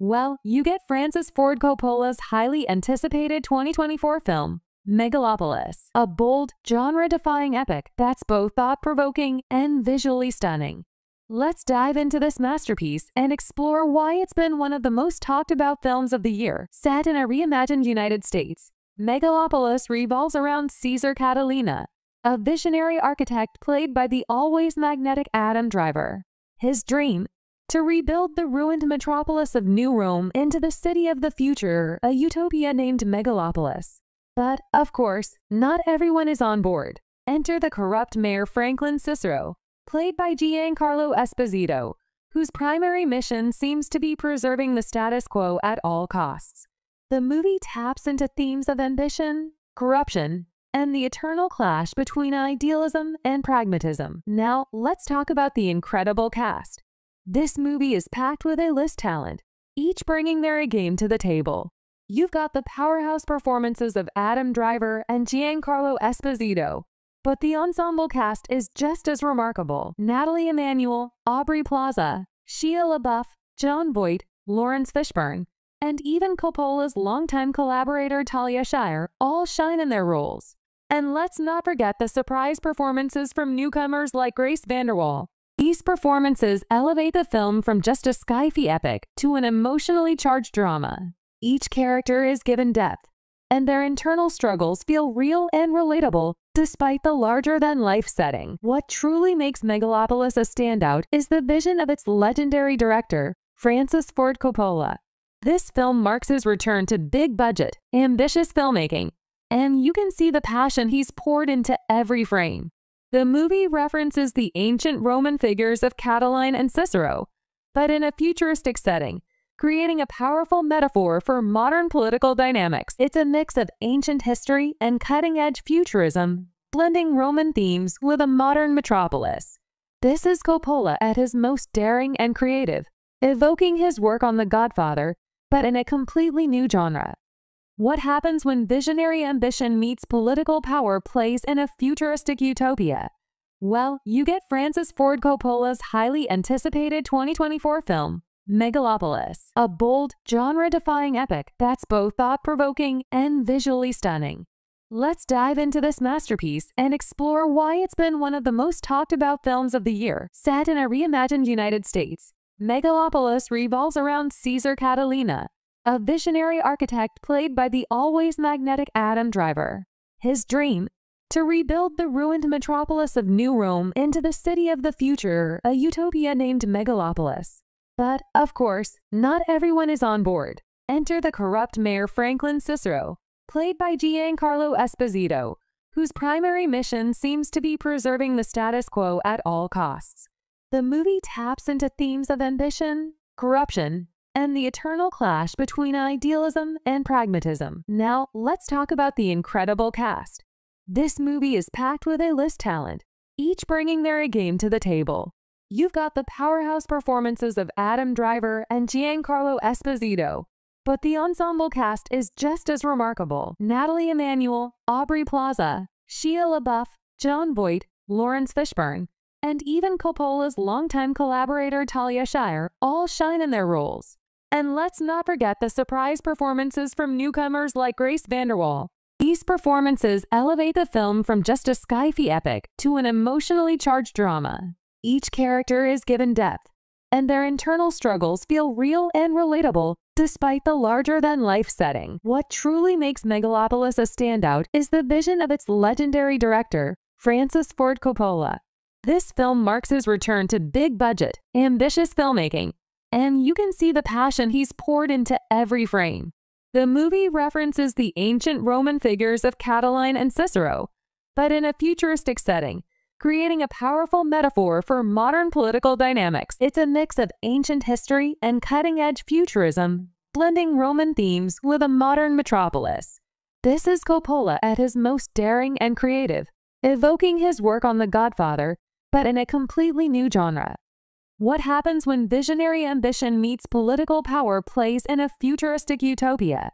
Well, you get Francis Ford Coppola's highly anticipated 2024 film, Megalopolis, a bold, genre-defying epic that's both thought-provoking and visually stunning. Let's dive into this masterpiece and explore why it's been one of the most talked about films of the year. Set in a reimagined United States, Megalopolis revolves around Caesar Catilina, a visionary architect played by the always magnetic Adam Driver. His dream, to rebuild the ruined metropolis of New Rome into the city of the future, a utopia named Megalopolis. But, of course, not everyone is on board. Enter the corrupt mayor Franklin Cicero, played by Giancarlo Esposito, whose primary mission seems to be preserving the status quo at all costs. The movie taps into themes of ambition, corruption, and the eternal clash between idealism and pragmatism. Now, let's talk about the incredible cast. This movie is packed with A-list talent, each bringing their game to the table. You've got the powerhouse performances of Adam Driver and Giancarlo Esposito, but the ensemble cast is just as remarkable. Nathalie Emmanuel, Aubrey Plaza, Shia LaBeouf, Jon Voight, Laurence Fishburne, and even Coppola's longtime collaborator Talia Shire all shine in their roles. And let's not forget the surprise performances from newcomers like Grace VanderWaal. These performances elevate the film from just a sci-fi epic to an emotionally charged drama. Each character is given depth, and their internal struggles feel real and relatable despite the larger-than-life setting. What truly makes Megalopolis a standout is the vision of its legendary director, Francis Ford Coppola. This film marks his return to big-budget, ambitious filmmaking and you can see the passion he's poured into every frame. The movie references the ancient Roman figures of Catiline and Cicero, but in a futuristic setting, creating a powerful metaphor for modern political dynamics. It's a mix of ancient history and cutting-edge futurism, blending Roman themes with a modern metropolis. This is Coppola at his most daring and creative, evoking his work on The Godfather, but in a completely new genre. What happens when visionary ambition meets political power plays in a futuristic utopia? Well, you get Francis Ford Coppola's highly anticipated 2024 film, Megalopolis, a bold, genre-defying epic that's both thought-provoking and visually stunning. Let's dive into this masterpiece and explore why it's been one of the most talked about films of the year. Set in a reimagined United States, Megalopolis revolves around Caesar Catilina, a visionary architect played by the always magnetic Adam Driver. His dream, to rebuild the ruined metropolis of New Rome into the city of the future, a utopia named Megalopolis. But, of course, not everyone is on board. Enter the corrupt mayor Franklin Cicero, played by Giancarlo Esposito, whose primary mission seems to be preserving the status quo at all costs. The movie taps into themes of ambition, corruption, and the eternal clash between idealism and pragmatism. Now, let's talk about the incredible cast. This movie is packed with A-list talent, each bringing their game to the table. You've got the powerhouse performances of Adam Driver and Giancarlo Esposito, but the ensemble cast is just as remarkable. Nathalie Emmanuel, Aubrey Plaza, Shia LaBeouf, Jon Voight, Laurence Fishburne, and even Coppola's longtime collaborator Talia Shire all shine in their roles. And let's not forget the surprise performances from newcomers like Grace VanderWaal. These performances elevate the film from just a sci-fi epic to an emotionally charged drama. Each character is given depth, and their internal struggles feel real and relatable despite the larger-than-life setting. What truly makes Megalopolis a standout is the vision of its legendary director, Francis Ford Coppola. This film marks his return to big-budget, ambitious filmmaking and you can see the passion he's poured into every frame. The movie references the ancient Roman figures of Catiline and Cicero, but in a futuristic setting, creating a powerful metaphor for modern political dynamics. It's a mix of ancient history and cutting-edge futurism, blending Roman themes with a modern metropolis. This is Coppola at his most daring and creative, evoking his work on The Godfather, but in a completely new genre. What happens when visionary ambition meets political power plays in a futuristic utopia?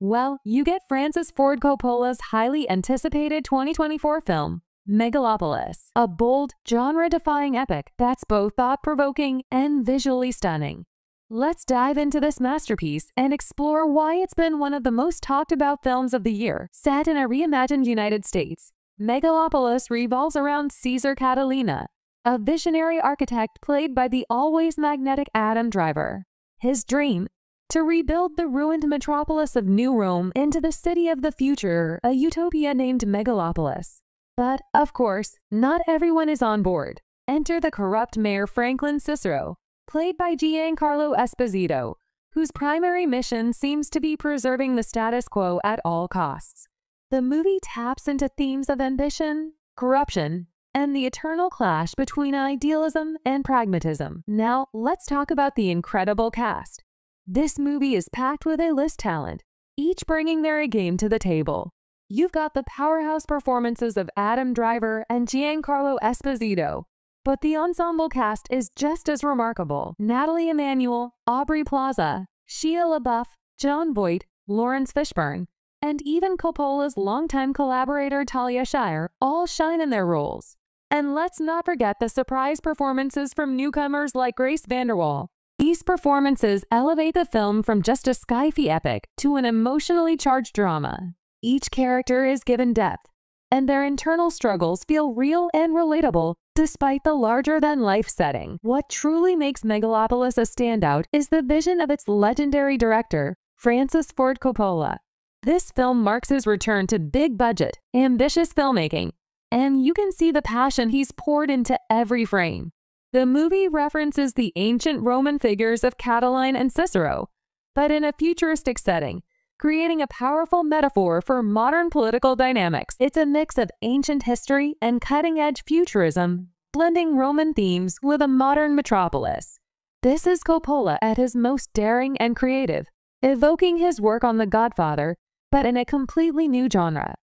Well, you get Francis Ford Coppola's highly anticipated 2024 film, Megalopolis, a bold, genre-defying epic that's both thought-provoking and visually stunning. Let's dive into this masterpiece and explore why it's been one of the most talked about films of the year. Set in a reimagined United States, Megalopolis revolves around Caesar Catilina, a visionary architect played by the always magnetic Adam Driver. His dream, to rebuild the ruined metropolis of New Rome into the city of the future, a utopia named Megalopolis. But, of course, not everyone is on board. Enter the corrupt mayor Franklin Cicero, played by Giancarlo Esposito, whose primary mission seems to be preserving the status quo at all costs. The movie taps into themes of ambition, corruption, and the eternal clash between idealism and pragmatism. Now, let's talk about the incredible cast. This movie is packed with A-list talent, each bringing their A game to the table. You've got the powerhouse performances of Adam Driver and Giancarlo Esposito, but the ensemble cast is just as remarkable. Nathalie Emmanuel, Aubrey Plaza, Shia LaBeouf, Jon Voight, Laurence Fishburne, and even Coppola's longtime collaborator Talia Shire all shine in their roles. And let's not forget the surprise performances from newcomers like Grace VanderWaal. These performances elevate the film from just a sci-fi epic to an emotionally charged drama. Each character is given depth, and their internal struggles feel real and relatable despite the larger-than-life setting. What truly makes Megalopolis a standout is the vision of its legendary director, Francis Ford Coppola. This film marks his return to big-budget, ambitious filmmaking, and you can see the passion he's poured into every frame. The movie references the ancient Roman figures of Catiline and Cicero, but in a futuristic setting, creating a powerful metaphor for modern political dynamics. It's a mix of ancient history and cutting-edge futurism, blending Roman themes with a modern metropolis. This is Coppola at his most daring and creative, evoking his work on The Godfather, but in a completely new genre.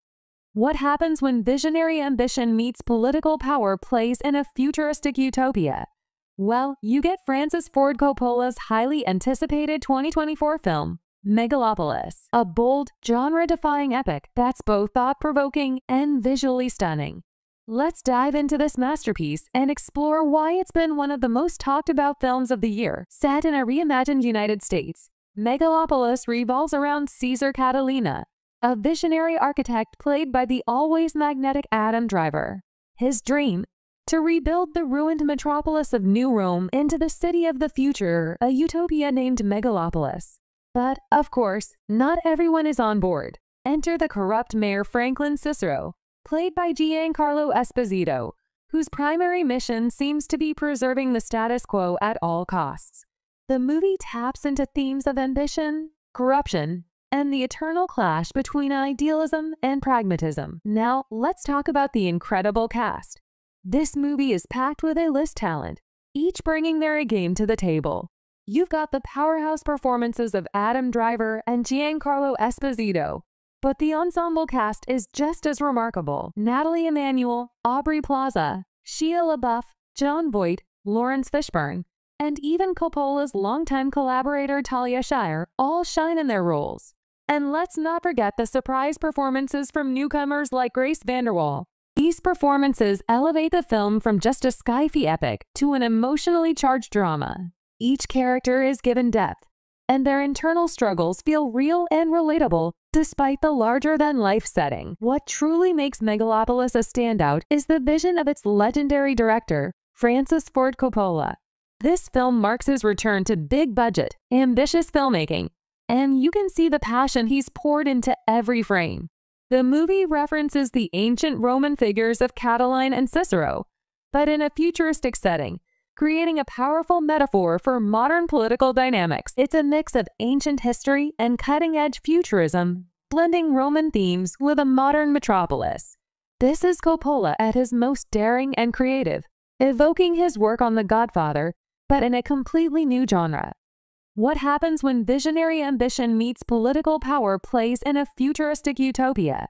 What happens when visionary ambition meets political power plays in a futuristic utopia? Well, you get Francis Ford Coppola's highly anticipated 2024 film, Megalopolis, a bold, genre-defying epic that's both thought-provoking and visually stunning. Let's dive into this masterpiece and explore why it's been one of the most talked about films of the year. Set in a reimagined United States, Megalopolis revolves around Caesar Catilina, a visionary architect played by the always magnetic Adam Driver. His dream, to rebuild the ruined metropolis of New Rome into the city of the future, a utopia named Megalopolis. But, of course, not everyone is on board. Enter the corrupt mayor Franklin Cicero, played by Giancarlo Esposito, whose primary mission seems to be preserving the status quo at all costs. The movie taps into themes of ambition, corruption, and the eternal clash between idealism and pragmatism. Now, let's talk about the incredible cast. This movie is packed with A-list talent, each bringing their A game to the table. You've got the powerhouse performances of Adam Driver and Giancarlo Esposito, but the ensemble cast is just as remarkable. Nathalie Emmanuel, Aubrey Plaza, Shia LaBeouf, Jon Voight, Laurence Fishburne, and even Coppola's longtime collaborator Talia Shire all shine in their roles. And let's not forget the surprise performances from newcomers like Grace VanderWaal. These performances elevate the film from just a sci-fi epic to an emotionally charged drama. Each character is given depth, and their internal struggles feel real and relatable despite the larger-than-life setting. What truly makes Megalopolis a standout is the vision of its legendary director, Francis Ford Coppola. This film marks his return to big-budget, ambitious filmmaking, and you can see the passion he's poured into every frame. The movie references the ancient Roman figures of Catiline and Cicero, but in a futuristic setting, creating a powerful metaphor for modern political dynamics. It's a mix of ancient history and cutting-edge futurism, blending Roman themes with a modern metropolis. This is Coppola at his most daring and creative, evoking his work on The Godfather, but in a completely new genre. What happens when visionary ambition meets political power plays in a futuristic utopia?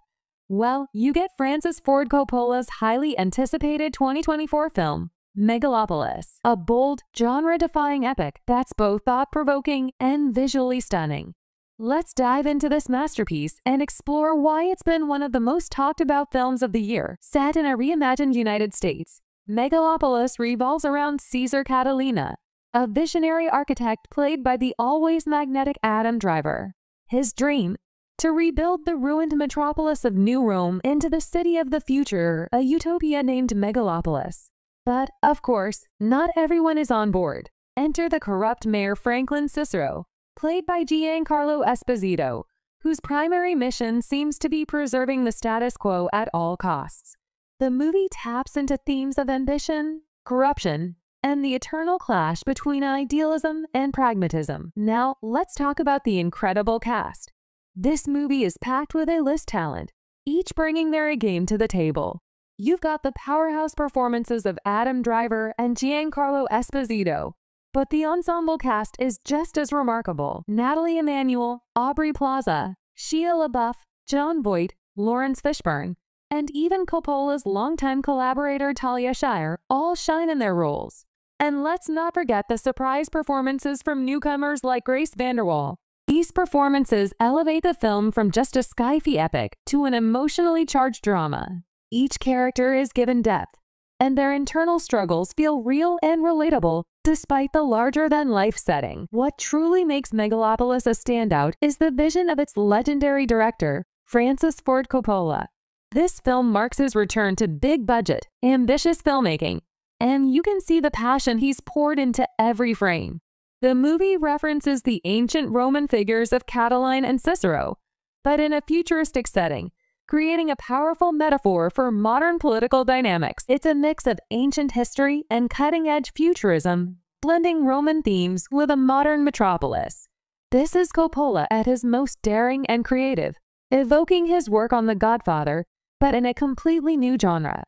Well, you get Francis Ford Coppola's highly anticipated 2024 film, Megalopolis, a bold, genre-defying epic that's both thought-provoking and visually stunning. Let's dive into this masterpiece and explore why it's been one of the most talked about films of the year. Set in a reimagined United States, Megalopolis revolves around Caesar Catilina, a visionary architect played by the always magnetic Adam Driver. His dream, to rebuild the ruined metropolis of New Rome into the city of the future, a utopia named Megalopolis. But, of course, not everyone is on board. Enter the corrupt mayor Franklin Cicero, played by Giancarlo Esposito, whose primary mission seems to be preserving the status quo at all costs. The movie taps into themes of ambition, corruption, and the eternal clash between idealism and pragmatism. Now, let's talk about the incredible cast. This movie is packed with A-list talent, each bringing their A game to the table. You've got the powerhouse performances of Adam Driver and Giancarlo Esposito, but the ensemble cast is just as remarkable. Nathalie Emmanuel, Aubrey Plaza, Shia LaBeouf, Jon Voight, Laurence Fishburne, and even Coppola's longtime collaborator Talia Shire all shine in their roles. And let's not forget the surprise performances from newcomers like Grace VanderWaal. These performances elevate the film from just a sci-fi epic to an emotionally charged drama. Each character is given depth, and their internal struggles feel real and relatable despite the larger-than-life setting. What truly makes Megalopolis a standout is the vision of its legendary director, Francis Ford Coppola. This film marks his return to big-budget, ambitious filmmaking, and you can see the passion he's poured into every frame. The movie references the ancient Roman figures of Catiline and Cicero, but in a futuristic setting, creating a powerful metaphor for modern political dynamics. It's a mix of ancient history and cutting-edge futurism, blending Roman themes with a modern metropolis. This is Coppola at his most daring and creative, evoking his work on The Godfather, but in a completely new genre.